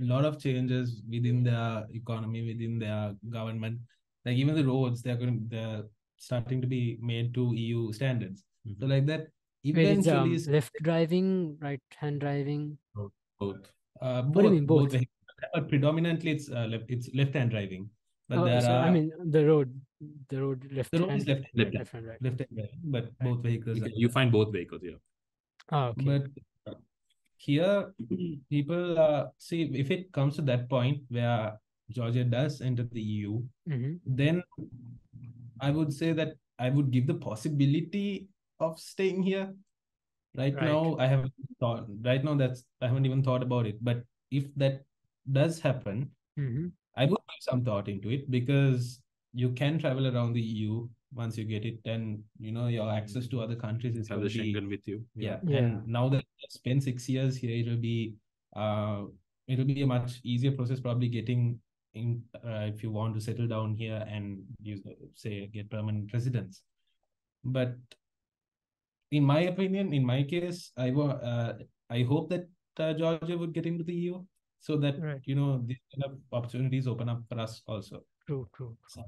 a lot of changes within their economy, within their government. Like even the roads, they're going they're starting to be made to EU standards. So Mhm. like that, Wait, um, left driving, right hand driving. Both. uh, What do you mean, both? vehicles, but predominantly it's uh, left it's left-hand driving. But Oh, there so are I mean the road, the road left the road hand, is left Left left hand, right. left-hand driving, but Right. both vehicles. You, can- you find both vehicles here. Oh, okay. But uh, here, people uh, see if it comes to that point where Georgia does enter the EU, Mhm. then I would say that I would give the possibility of staying here. Right, Right. now, I haven't thought. Right now, that's I haven't even thought about it. But if that does happen, Mhm. I would give some thought into it because you can travel around the EU once you get it, and you know your access to other countries is Have going the to be Schengen with you. yeah. Yeah. And now that I've spent six years here, it'll be uh it'll be a much easier process probably getting in uh, if you want to settle down here and use say get permanent residence. But in my opinion, in my case, I wa- uh, I hope that uh, Georgia would get into the EU so that Right. you know these kind of opportunities open up for us also. True, true. So,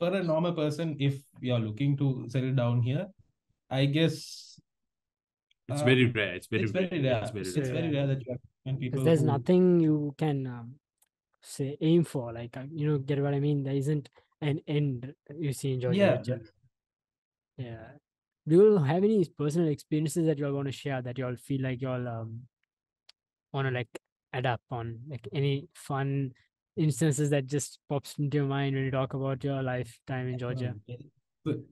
for a normal person, if you're looking to settle down here, I guess It's uh, very rare. It's very it's rare. very Yeah, rare. It's very It's rare. very rare that you find people there's who, nothing you can um, say aim for. Like uh, you know, get what I mean. There isn't an end you see in Georgia. Yeah. It's yeah. Do you have any personal experiences that you all want to share that you all feel like you all um want to like adapt on? Like any fun instances that just pops into your mind when you talk about your lifetime in Georgia? Very-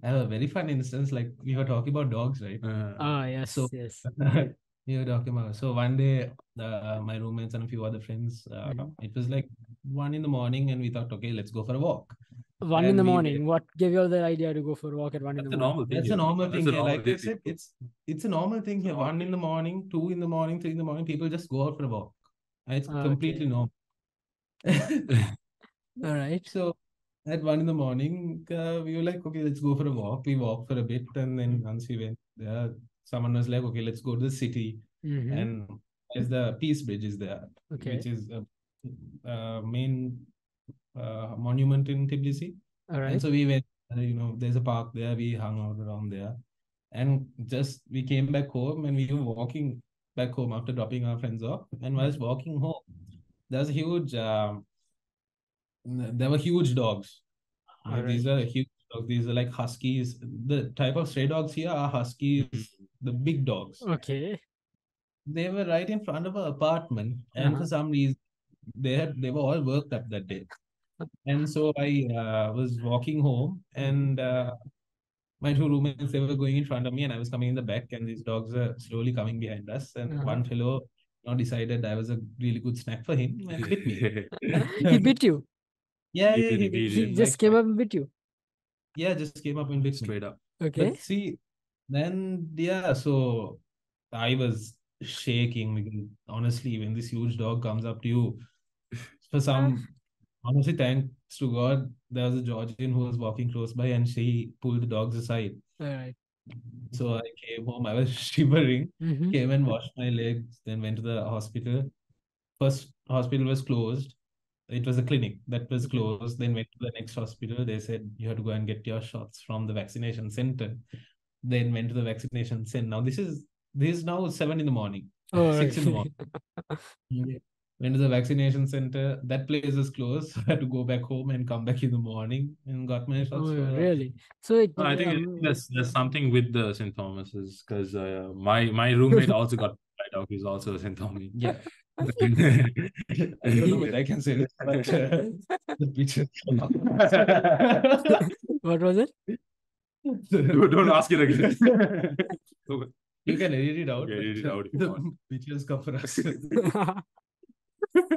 I have a very fun instance. Like we were talking about dogs, right? Uh, Ah, yes, So- yes. we were talking about. So one day, uh, my roommates and a few other friends, uh, Mhm. it was like one in the morning, and we thought, okay, let's go for a walk. One in the morning. went- What gave you all the idea to go for a walk at one in the morning? normal thing. That's a here. normal That's thing a here. normal Like thing I said, it's it's a normal thing here. One in the morning, two in the morning, three in the morning, people just go out for a walk. And It's Ah, completely okay. normal. All right. So at one in the morning, uh, we were like, okay, let's go for a walk. We walked for a bit, and then once we went there, someone was like, okay, let's go to the city. Mhm. And there's the Peace Bridge is there, Okay. which is a, uh main uh, monument in Tbilisi. All And right. so we went, uh, you know, there's a park there. We hung out around there, and just we came back home, and we were walking back home after dropping our friends off. And whilst walking home, there's a huge. Um, there were huge dogs. These are huge dogs. These are like huskies. The type of stray dogs here are huskies, the big dogs. Okay. They were right in front of our apartment, and Uh-huh. for some reason, they had they were all worked up that day. And so I uh, was walking home, and uh, my two roommates they were going in front of me, and I was coming in the back, and these dogs are slowly coming behind us. And Uh-huh. one fellow you know, decided I was a really good snack for him and bit me. he bit you. Yeah, He yeah, he he. He just Like, came up and bit you. Yeah, just came up and bit me. Straight up. Okay. But see, then yeah, so I was shaking because honestly, when this huge dog comes up to you, for some honestly, thanks to God, there was a Georgian who was walking close by and she pulled the dogs aside. All right. So I came home, I was shivering, Mhm. came and washed my legs, then went to the hospital. First hospital was closed. It was a clinic that was closed. Then went to the next hospital. They said you have to go and get your shots from the vaccination center. Then went to the vaccination center. Now this is this is now seven in the morning. Oh, Six in the right. morning. Went to the vaccination center. That place is closed. So I had to go back home and come back in the morning and got my shots. Oh, really? So it, No, I think um, there's there's something with the St. Thomas's because uh, my my roommate also got bite dog. He's also a St. Thomas. Yeah. I don't know whether I can say this, but uh, the picture. what was it? don't, don't ask it again. You can edit it out. Yeah, edit it out the want. pictures come for us.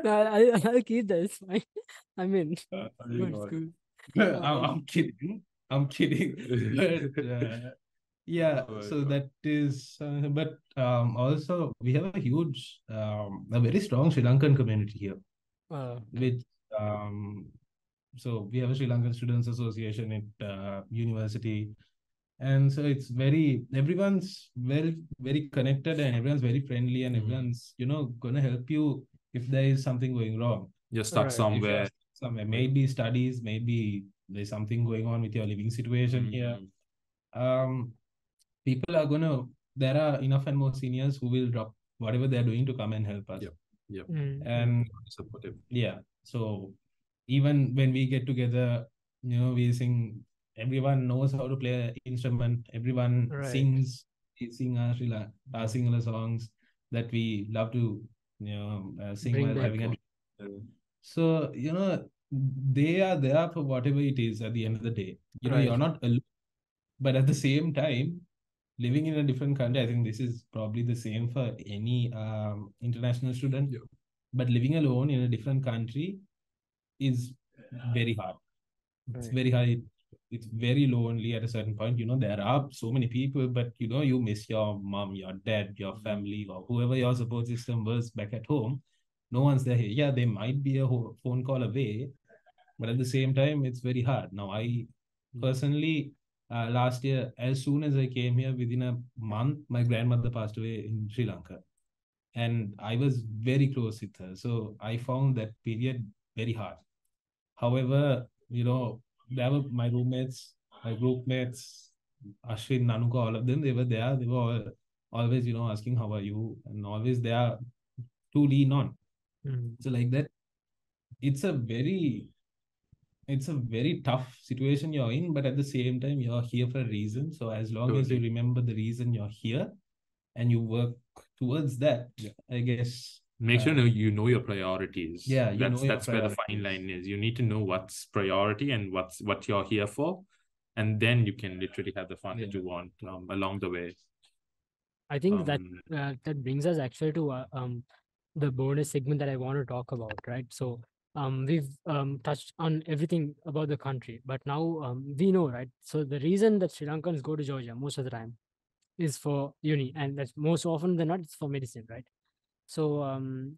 No, I, I'll keep that. It's fine. I mean, Uh, good, it's good. I'm, I'm kidding. I'm kidding. But, uh, yeah, Oh so God. that is, uh, but um, also we have a huge, um, a very strong Sri Lankan community here, Uh, which, um, so we have a Sri Lankan Students Association at uh, university. And so it's very, everyone's very, very connected and everyone's very friendly and Mhm. everyone's, you know, gonna help you if there is something going wrong. You're stuck Right. If you're somewhere. somewhere, maybe studies, maybe there's something going on with your living situation here. Mhm. Um, people are gonna. There are enough and more seniors who will drop whatever they're doing to come and help us. Yep. mm, And Supportive. yeah, so even when we get together, you know, we sing. Everyone knows how to play an instrument. Everyone Right. sings. We sing our Sri Lanka, our Sinhala songs that we love to, you know, uh, sing while having a so, you know, they are there for whatever it is at the end of the day. You know, you're not alone. But at the same time, living in a different country, I think this is probably the same for any um, international student. Yeah. But living alone in a different country is very hard. It's very hard. It's very lonely at a certain point. You know, there are so many people, but you know, you miss your mom, your dad, your family, or whoever your support system was back at home. No one's there here. Yeah, they might be a phone call away, but at the same time, it's very hard. Now, I personally, uh, last year, as soon as I came here, within a month, my grandmother passed away in Sri Lanka. And I was very close with her. So I found that period very hard. However, you know, there were my roommates, my group mates, Ashwin, Nanuka, all of them, they were there. They were all, always, you know, asking, How are you? And always there to lean on. mm, So, like that, it's a very it's a very tough situation you're in, but at the same time, you're here for a reason. So as long as you remember the reason you're here and you work towards that, Yeah. I guess Make sure Uh, know you know your priorities. Yeah, you that's know that's where the fine line is. You need to know what's priority and what's what you're here for, and then you can literally have the fun that you want um, along the way. I think that Um, uh, that brings us actually to uh, um the bonus segment that I want to talk about, right? So um we've um touched on everything about the country, but now um we know, right? So the reason that Sri Lankans go to Georgia most of the time is for uni, and that's most often than not it's for medicine, right? So um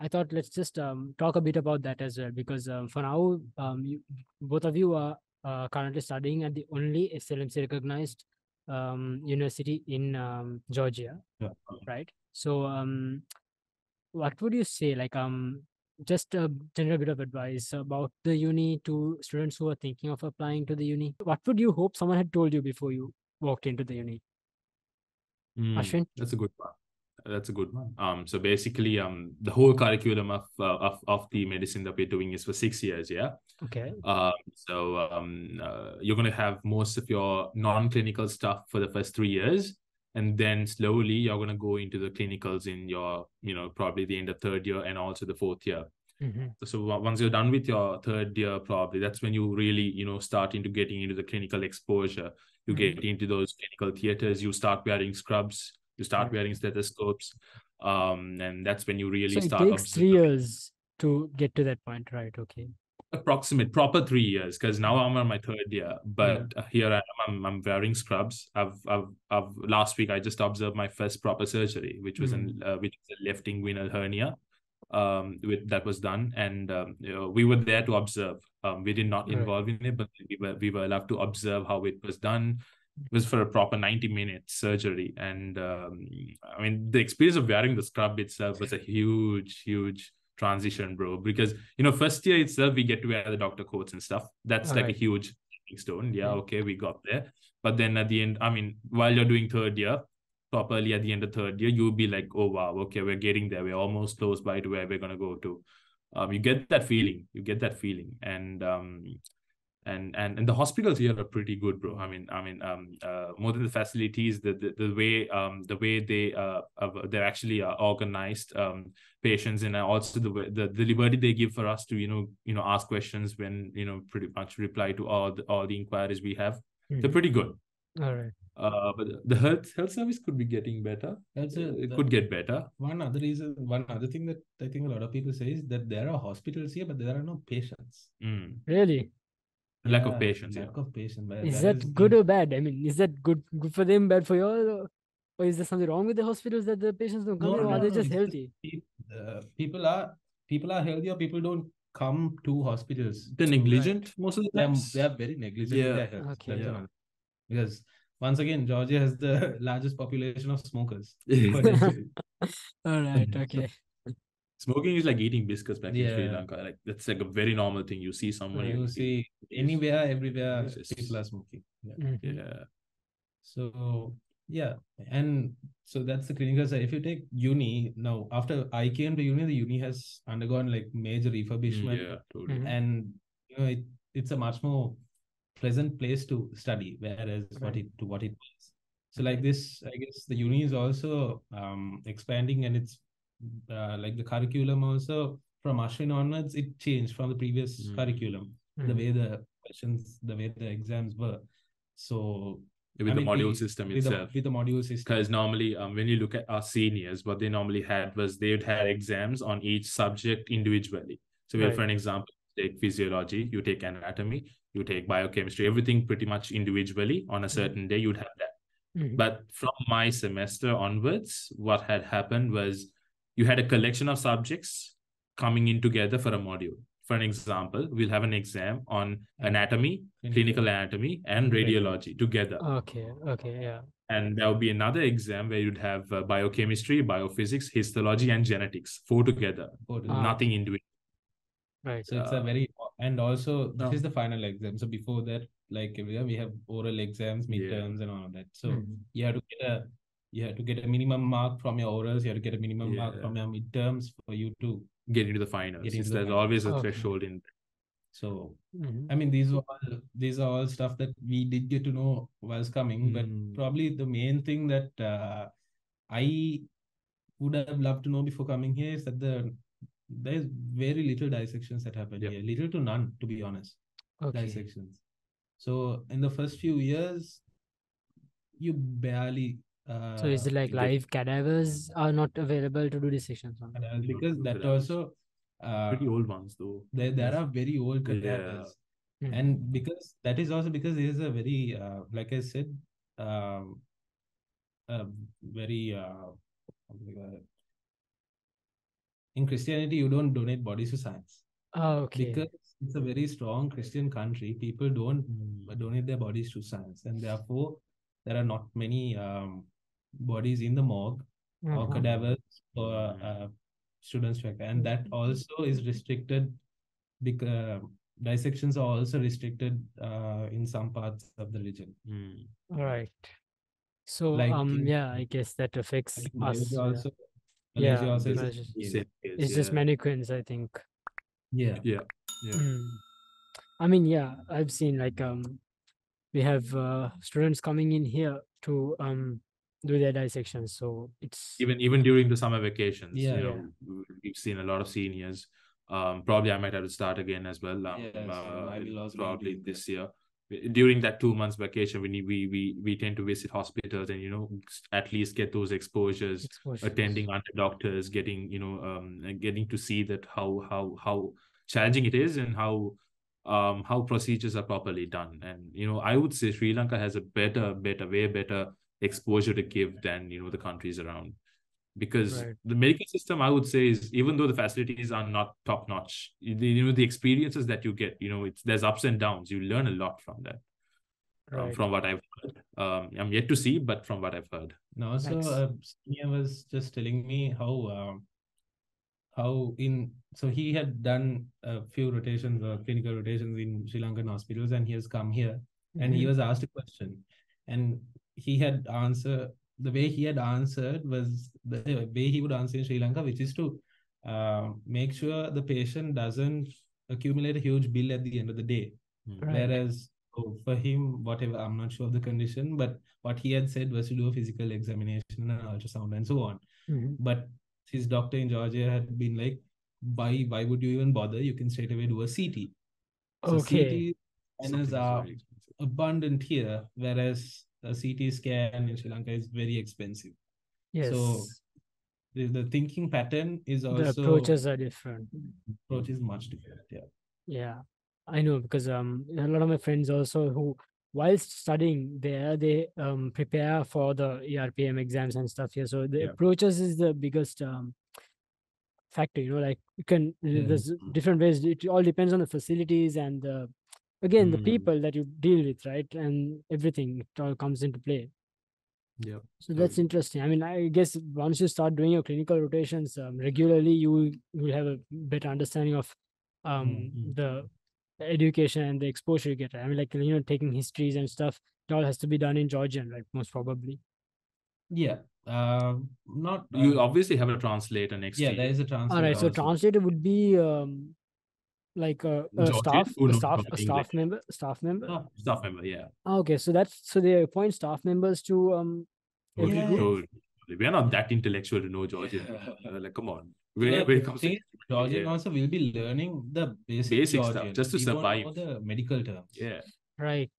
I thought let's just um talk a bit about that as well because um, for now um you, both of you are uh, currently studying at the only SLMC recognized um university in um Georgia Yeah. right so um what would you say like um just a general bit of advice about the uni to students who are thinking of applying to the uni what would you hope someone had told you before you walked into the uni mm, Ashwin? that's a good one. That's a good one. Um, so basically, um, the whole curriculum of uh, of of the medicine that we're doing is for six years. Yeah. okay Um, so um, uh, you're going to have most of your non-clinical stuff for the first three years, and then slowly you're going to go into the clinicals in your, you know, probably the end of third year and also the fourth year. Mhm. So once you're done with your third year, probably that's when you really, you know, start into getting into the clinical exposure. You Mhm. get into those clinical theaters. You start wearing scrubs. You start wearing stethoscopes, um, and that's when you really so it start. takes three years to get to that point right okay approximate proper three years because now I'm on my third year. But uh, here I am, I'm, I'm wearing scrubs. I've, I've, I've last week I just observed my first proper surgery, which was an uh, which was a left inguinal hernia, um, with that was done, and um, you know, we were there to observe. Um, we did not Right. involve in it, but we were we were allowed to observe how it was done. It was for a proper 90 minute surgery, and um, I mean the experience of wearing the scrub itself was a huge, huge transition, bro. Because you know, first year itself, we get to wear the doctor coats and stuff. That's like Alright. a huge stepping stone. Yeah, Yeah. okay, we got there. But then at the end, I mean, while you're doing third year, properly at the end of third year, you'll be like, oh wow, okay, we're getting there. We're almost close by to where we're gonna go to. Um, you get that feeling. You get that feeling, and um, and and and the hospitals here are pretty good, bro. I mean, I mean, um, uh, more than the facilities, the the, the way um the way they uh uh, they're actually uh, organized um patients and also the way the, the liberty they give for us to you know you know ask questions when you know pretty much reply to all the all the inquiries we have. They're Mhm. pretty good. All right. Uh, but the health health service could be getting better. That's a, It that- could get better. one other reason. One other thing that I think a lot of people say is that there are hospitals here, but there are no patients. Mm. Really? Lack Yeah, of patience. Lack Yeah. of patience. but Is that that is good in- or bad? I mean, is that good good for them, bad for you all? Or, or is there something wrong with the hospitals that the patients don't come No, in, or are they no, just healthy? uh, people are people are healthy or people don't come to hospitals. They're negligent most of the They are, time. they are very negligent in Yeah. their health. Okay. Yeah. Because once again, Georgia has the largest population of smokers. All right. Okay. Smoking is like eating biscuits back in Sri Lanka. Like that's like a very normal thing. You see someone. You see anywhere, everywhere, Yes, yes. people are smoking. Yeah. Mhm. Yeah. So yeah, and so that's the clinical side. If you take uni now, after I came to uni, the uni has undergone like major Mm, refurbishment, Yeah. Totally. Mhm. and you know it, it's a much more pleasant place to study, whereas what it to what it was. So like this, I guess the uni is also um expanding, and it's uh, like the curriculum also from Ashwin onwards, it changed from the previous Mm. curriculum, the Mhm. way the questions, the way the exams were. So With I the mean, module we- system with the, itself. with the module system. Because normally, um, when you look at our seniors, what they normally had was they would had exams on each subject individually. So, we Right. for an example, take physiology, you take anatomy, you take biochemistry, everything pretty much individually on a certain day. You'd have that. Mhm. But from my semester onwards, what had happened was you had a collection of subjects coming in together for a module. For an example, we'll have an exam on anatomy, clinical anatomy, and radiology together. Okay. Okay. Yeah. And there will be another exam where you'd have uh, biochemistry, biophysics, histology, and genetics, four together, Both. Ah. nothing individual. Right. So it's a Uh, very and also this no. is the final exam. So before that, like every year, we have oral exams, Yeah. midterms, and all of that. So Mhm. you have to get a you have to get a minimum mark from your orals. You have to get a minimum mark from your midterms for you to. Get into the finals. Get into It's- the There's finals. always a Okay. threshold in. So Mhm. I mean, these were all these are all stuff that we did get to know was coming. But Mm. probably the main thing that uh, I would have loved to know before coming here is that the there's very little dissections that happen Yep. here, little to none, to be honest. Okay. dissections. So in the first few years, you barely. Uh, So is it like get- live cadavers are not available to do dissections on? uh, because that also uh, Pretty old ones, though. there there Yes. are very old Yeah. cadavers, Mhm. and because that is also because there is a very uh, like I said, um, a very uh, how do you call it? in Christianity you don't donate bodies to science Oh, okay. because it's a very strong Christian country. People don't Mm. donate their bodies to science, and therefore there are not many um, bodies in the morgue or Mhm. cadavers for Mm. uh, students to and that also is restricted because dissections are also restricted uh, in some parts of the region. Mm. Right. So Like um yeah, I guess that affects Like us. Malaysia yeah. also, Yeah, also is Malaysia- yeah. It's just yeah. mannequins, I think. yeah. Yeah. Yeah. Mm. I mean, yeah, I've seen like um we have uh, students coming in here to um do their dissections. So it's even even during the summer vacations Yeah. you know w- we've seen a lot of seniors um probably i might have to start again as well um, Yeah, uh, I will also probably this year during that two months vacation we need we we we tend to visit hospitals and you know at least get those exposures exposures. attending under doctors getting you know um getting to see that how how how challenging it is and how um how procedures are properly done and you know i would say sri lanka has a better better way better exposure to give than you know the countries around because Right. the medical system i would say is even though the facilities are not top notch you you know the experiences that you get you know it's there's ups and downs you learn a lot from that um, from what i've heard um i'm yet to see but from what i've heard And also, Nice. uh, senior was just telling me how um, how in so he had done a few rotations or clinical rotations in Sri Lankan hospitals, and he has come here and he Mhm. was asked a question, and he had answered the way he had answered was the way he would answer in Sri Lanka, which is to uh, make sure the patient doesn't accumulate a huge bill at the end of the day. Mm. Right. Whereas oh, for him, whatever, I'm not sure of the condition, but what he had said was to do a physical examination and an ultrasound and so on. Mhm. But his doctor in Georgia had been like, why why would you even bother? You can straight away do a CT. So Okay. CT scanners are expensive. abundant here, whereas a CT scan in Sri Lanka is very expensive. yes So The, the thinking pattern is also the approaches are different approach is much different. Yeah. Yeah, I know because um a lot of my friends also who whilst studying there they um prepare for the ERPM exams and stuff here. So the Yeah. approaches is the biggest um factor, you know, like you can Yeah. there's different ways. It all depends on the facilities and the again the Mm. people that you deal with, right? And everything it all comes into play. Yeah. So that's interesting. I mean, I guess once you start doing your clinical rotations um, regularly, you will you will have a better understanding of um Mm, the education and the exposure you get. I mean, like you know, taking histories and stuff. It all has to be done in Georgian, right? Most probably. Yeah. Um, not You uh, obviously have a translator next yeah, there a translator. All right. So also. translator would be um like a, a staff, a staff, a staff member, staff member. Oh, Staff member, yeah. Ah, okay, so that's so they appoint staff members to um. every Totally, group? totally. We are not that intellectual to know Georgian. Uh, like, come on. When, Yeah, when it comes to Georgian yeah. also will be learning the basic, Basic stuff, just to We won't survive. the medical terms. yeah, Right.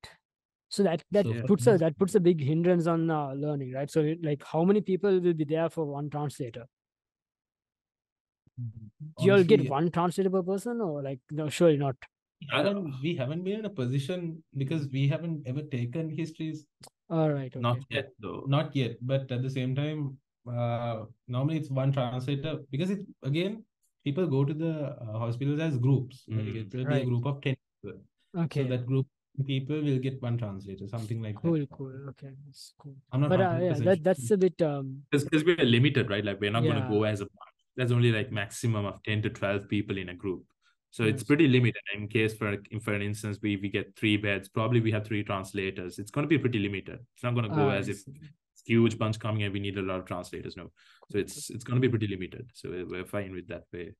So that that So for puts a that puts a big hindrance on uh, learning, right? So it- like, how many people will be there for one translator? Do you all get one translator per person, or like no? Surely not. we haven't, we haven't been in a position because we haven't ever taken histories All right. Okay. not yet though. not yet but at the same time uh, normally it's one translator because it again people go to the uh, hospitals as groups like Mm. it will be a group of 10 people Okay. so that group of people will get one translator something like cool. that Cool. Okay. That's cool. i'm not But uh, yeah, that that's a bit um. Because we're limited, right? Like we're not going to go as a bunch. There's only like maximum of 10 to 12 people in a group. So it's pretty limited. In case for in for an instance we we get three beds, probably we have three translators. It's going to be pretty limited. It's not going to go ah, as if see. it's huge bunch coming and we need a lot of translators. No. So it's it's going to be pretty limited. So we're, we're fine with that way.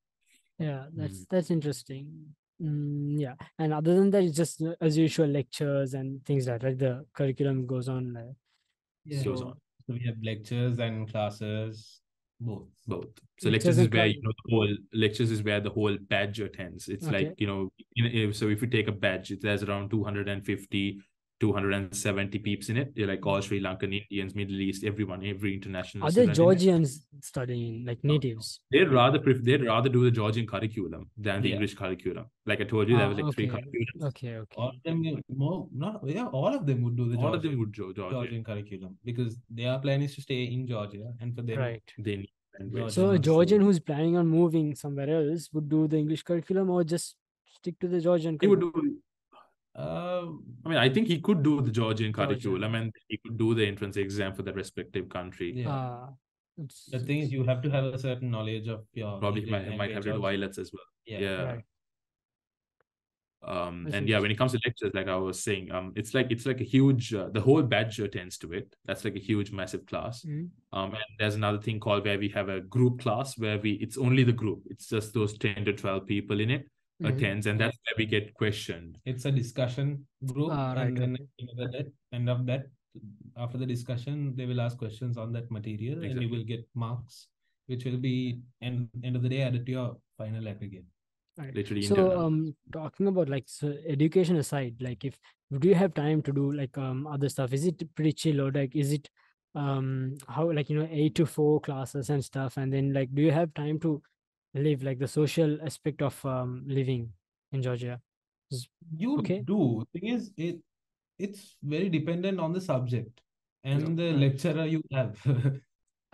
Yeah, that's Mm. that's interesting. Mm, yeah, and other than that, it's just uh, as usual lectures and things like that. Right? The curriculum goes on. Like, yeah. Goes on. so we have lectures and classes both Both. So Lectures lectures is where cla- you know the whole lectures is where the whole badge attends. It's Okay. like you know, so if you take a badge, it there's around 250, 270 peeps in it. You're like all Sri Lankan Indians, Middle East, everyone, every international. are there student in. Georgians studying like natives? They'd rather pref- they'd rather do the Georgian curriculum than the Yeah. English curriculum. Like I told you, there Ah, was like three okay. curriculums. Okay, okay. all of them more not yeah all of them would do the All of Georgian, them would do Georgian. Georgian curriculum because their plan is to stay in Georgia and for them Right. They need language. So a Georgian who's planning on moving somewhere else would do the English curriculum or just stick to the Georgian he would curriculum? do. Um I mean, I think he could do the Georgian Georgian. curriculum and he could do the entrance exam for the respective country. yeah Ah, it's- The thing is, you have to have a certain knowledge of your Probably he might, might have language to do also. IELTS as well. Yeah. Yeah. right. Um, and yeah, when it comes to lectures, like I was saying, um, it's like it's like a huge. Uh, the whole badge attends to it. That's like a huge, massive class. Mhm. Um, and there's another thing called where we have a group class where we it's only the group. It's just those ten to twelve people in it Mhm. attends, and that's where we get questioned. It's a discussion group, Ah, right, and then okay. at the end of that, end of that, after the discussion, they will ask questions on that material, and you will get marks, which will be end end of the day added to your final aggregate. Right. Literally So internal. um talking about like so education aside, like if do you have time to do like um other stuff? Is it pretty chill or like is it um how like you know eight to four classes and stuff and then like do you have time to live like the social aspect of um living in Georgia? You Okay. do. Thing is, it it's very dependent on the subject and the lecturer you have.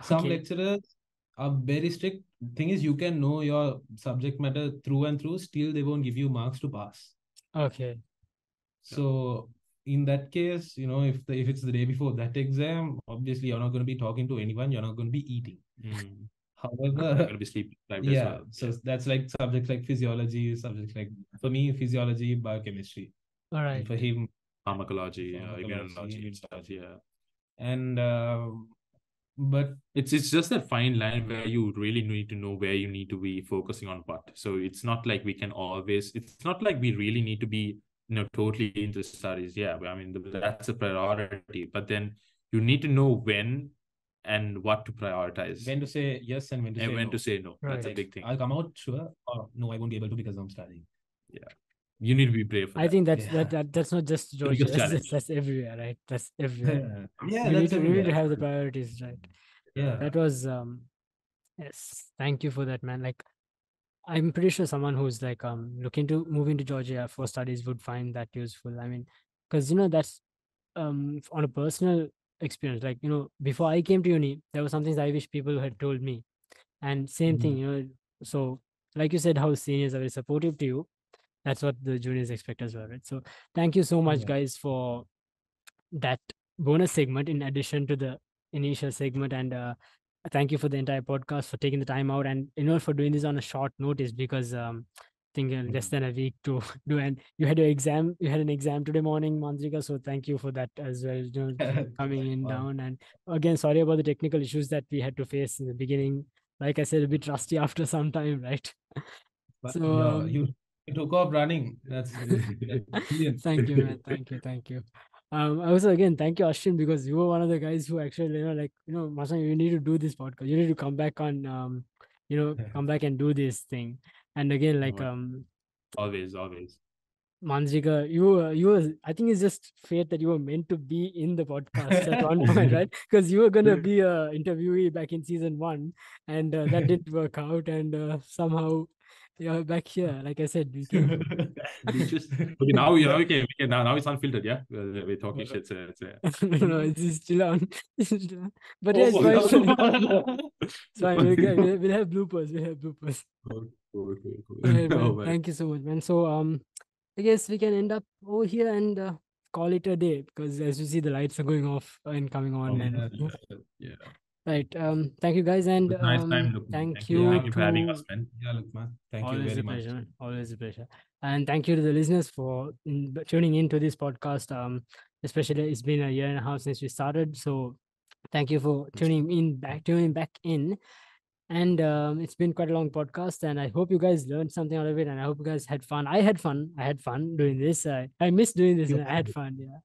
Some Okay. lecturers are very strict. Thing is, you can know your subject matter through and through, still they won't give you marks to pass. Okay. So in that case, you know, if the if it's the day before that exam, obviously you're not going to be talking to anyone, you're not going to be eating. Mm. I'm However, gonna be sleeping deprived as yeah, well. so that's like subjects like physiology, subjects like for me, physiology, biochemistry. All right. And for him, Pharmacology, uh, Pharmacology, immunology, and stuff. Yeah. and um, but It's it's just that fine line where you really need to know where you need to be focusing on what. So it's not like we can always. It's not like we really need to be you know totally into studies. Yeah, I mean that's a priority. But then you need to know when and what to prioritize when to say yes and when to and say when no. to say no. That's a big thing. I'll come out sure or no, I won't be able to because I'm studying. Yeah. you need to be brave. For I that. think that's Yeah. that, that that's not just Georgia. biggest That's, that's everywhere, right? That's everywhere. yeah, we need that's to we need to have the priorities right. yeah. That was um yes. Thank you for that, man. Like I'm pretty sure someone who's like um looking to move into Georgia for studies would find that useful. I mean, because you know that's um on a personal experience. Like you know, before I came to uni, there were some things I wish people had told me, and same thing. You know, so like you said, how seniors are very supportive to you. That's what the juniors expect as well, right? So thank you so much, Yeah. guys, for that bonus segment in addition to the initial segment and uh, thank you for the entire podcast for taking the time out and you know for doing this on a short notice because um think uh, less Mhm. than a week to do and you had your exam you had an exam today morning Mandrika so thank you for that as well you know coming in Wow. down and again sorry about the technical issues that we had to face in the beginning like I said a bit rusty after some time right But so, yeah, um, you, you took off running. That's, that's brilliant. thank you man thank you thank you um I also again thank you ashwin because you were one of the guys who actually you know like you know Masan, you need to do this podcast you need to come back on um you know come back and do this thing and again like um always, always. Mandrika, you were you were I think it's just fate that you were meant to be in the podcast at one point, right? Because you were gonna be a interviewee back in season one, and uh, that didn't work out, and uh, somehow you're back here. Like I said, we just okay, now you know we can we can now now it's unfiltered, yeah. We're, we're talking shit. So it's, uh, no, no, it's still on. It's still on. But Oh yeah, it's my fine. God. It's fine. We'll, we'll, we'll have bloopers. We'll have bloopers. Cool, cool, cool, cool. Alright, Oh, man. man. Thank you so much, man. So um, I guess we can end up over here and uh, call it a day because as you see, the lights are going off and coming on. Oh, and yeah. Yeah. right. Um, thank you guys, and It nice um, time, Luqmaan. thank, you. you Thank you for having us, man. Yeah, look, man. Thank you always very a much. pleasure. man. Always a pleasure. And thank you to the listeners for tuning in, tuning into this podcast. Um, especially it's been a year and a half since we started, so thank you for tuning in back, tuning back in. And um, it's been quite a long podcast, and I hope you guys learned something out of it. And I hope you guys had fun. I had fun. I had fun doing this. I, I miss doing this. And I had fun. Yeah.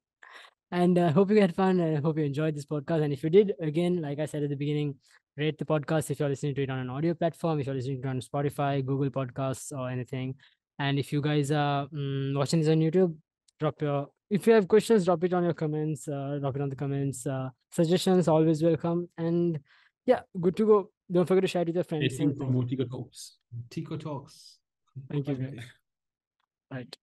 And I hope you had fun. And I hope you enjoyed this podcast. And if you did, again, like I said at the beginning, rate the podcast if you're listening to it on an audio platform, if you're listening to it on Spotify, Google Podcasts, or anything. And if you guys are mm, watching this on YouTube, drop your if you have questions, drop it on your comments, uh, drop it on the comments. Uh, suggestions always welcome. And yeah, good to go. Don't forget to share it with your friends. for more Teeko Talks. Teeko Talks. Thank you. Right.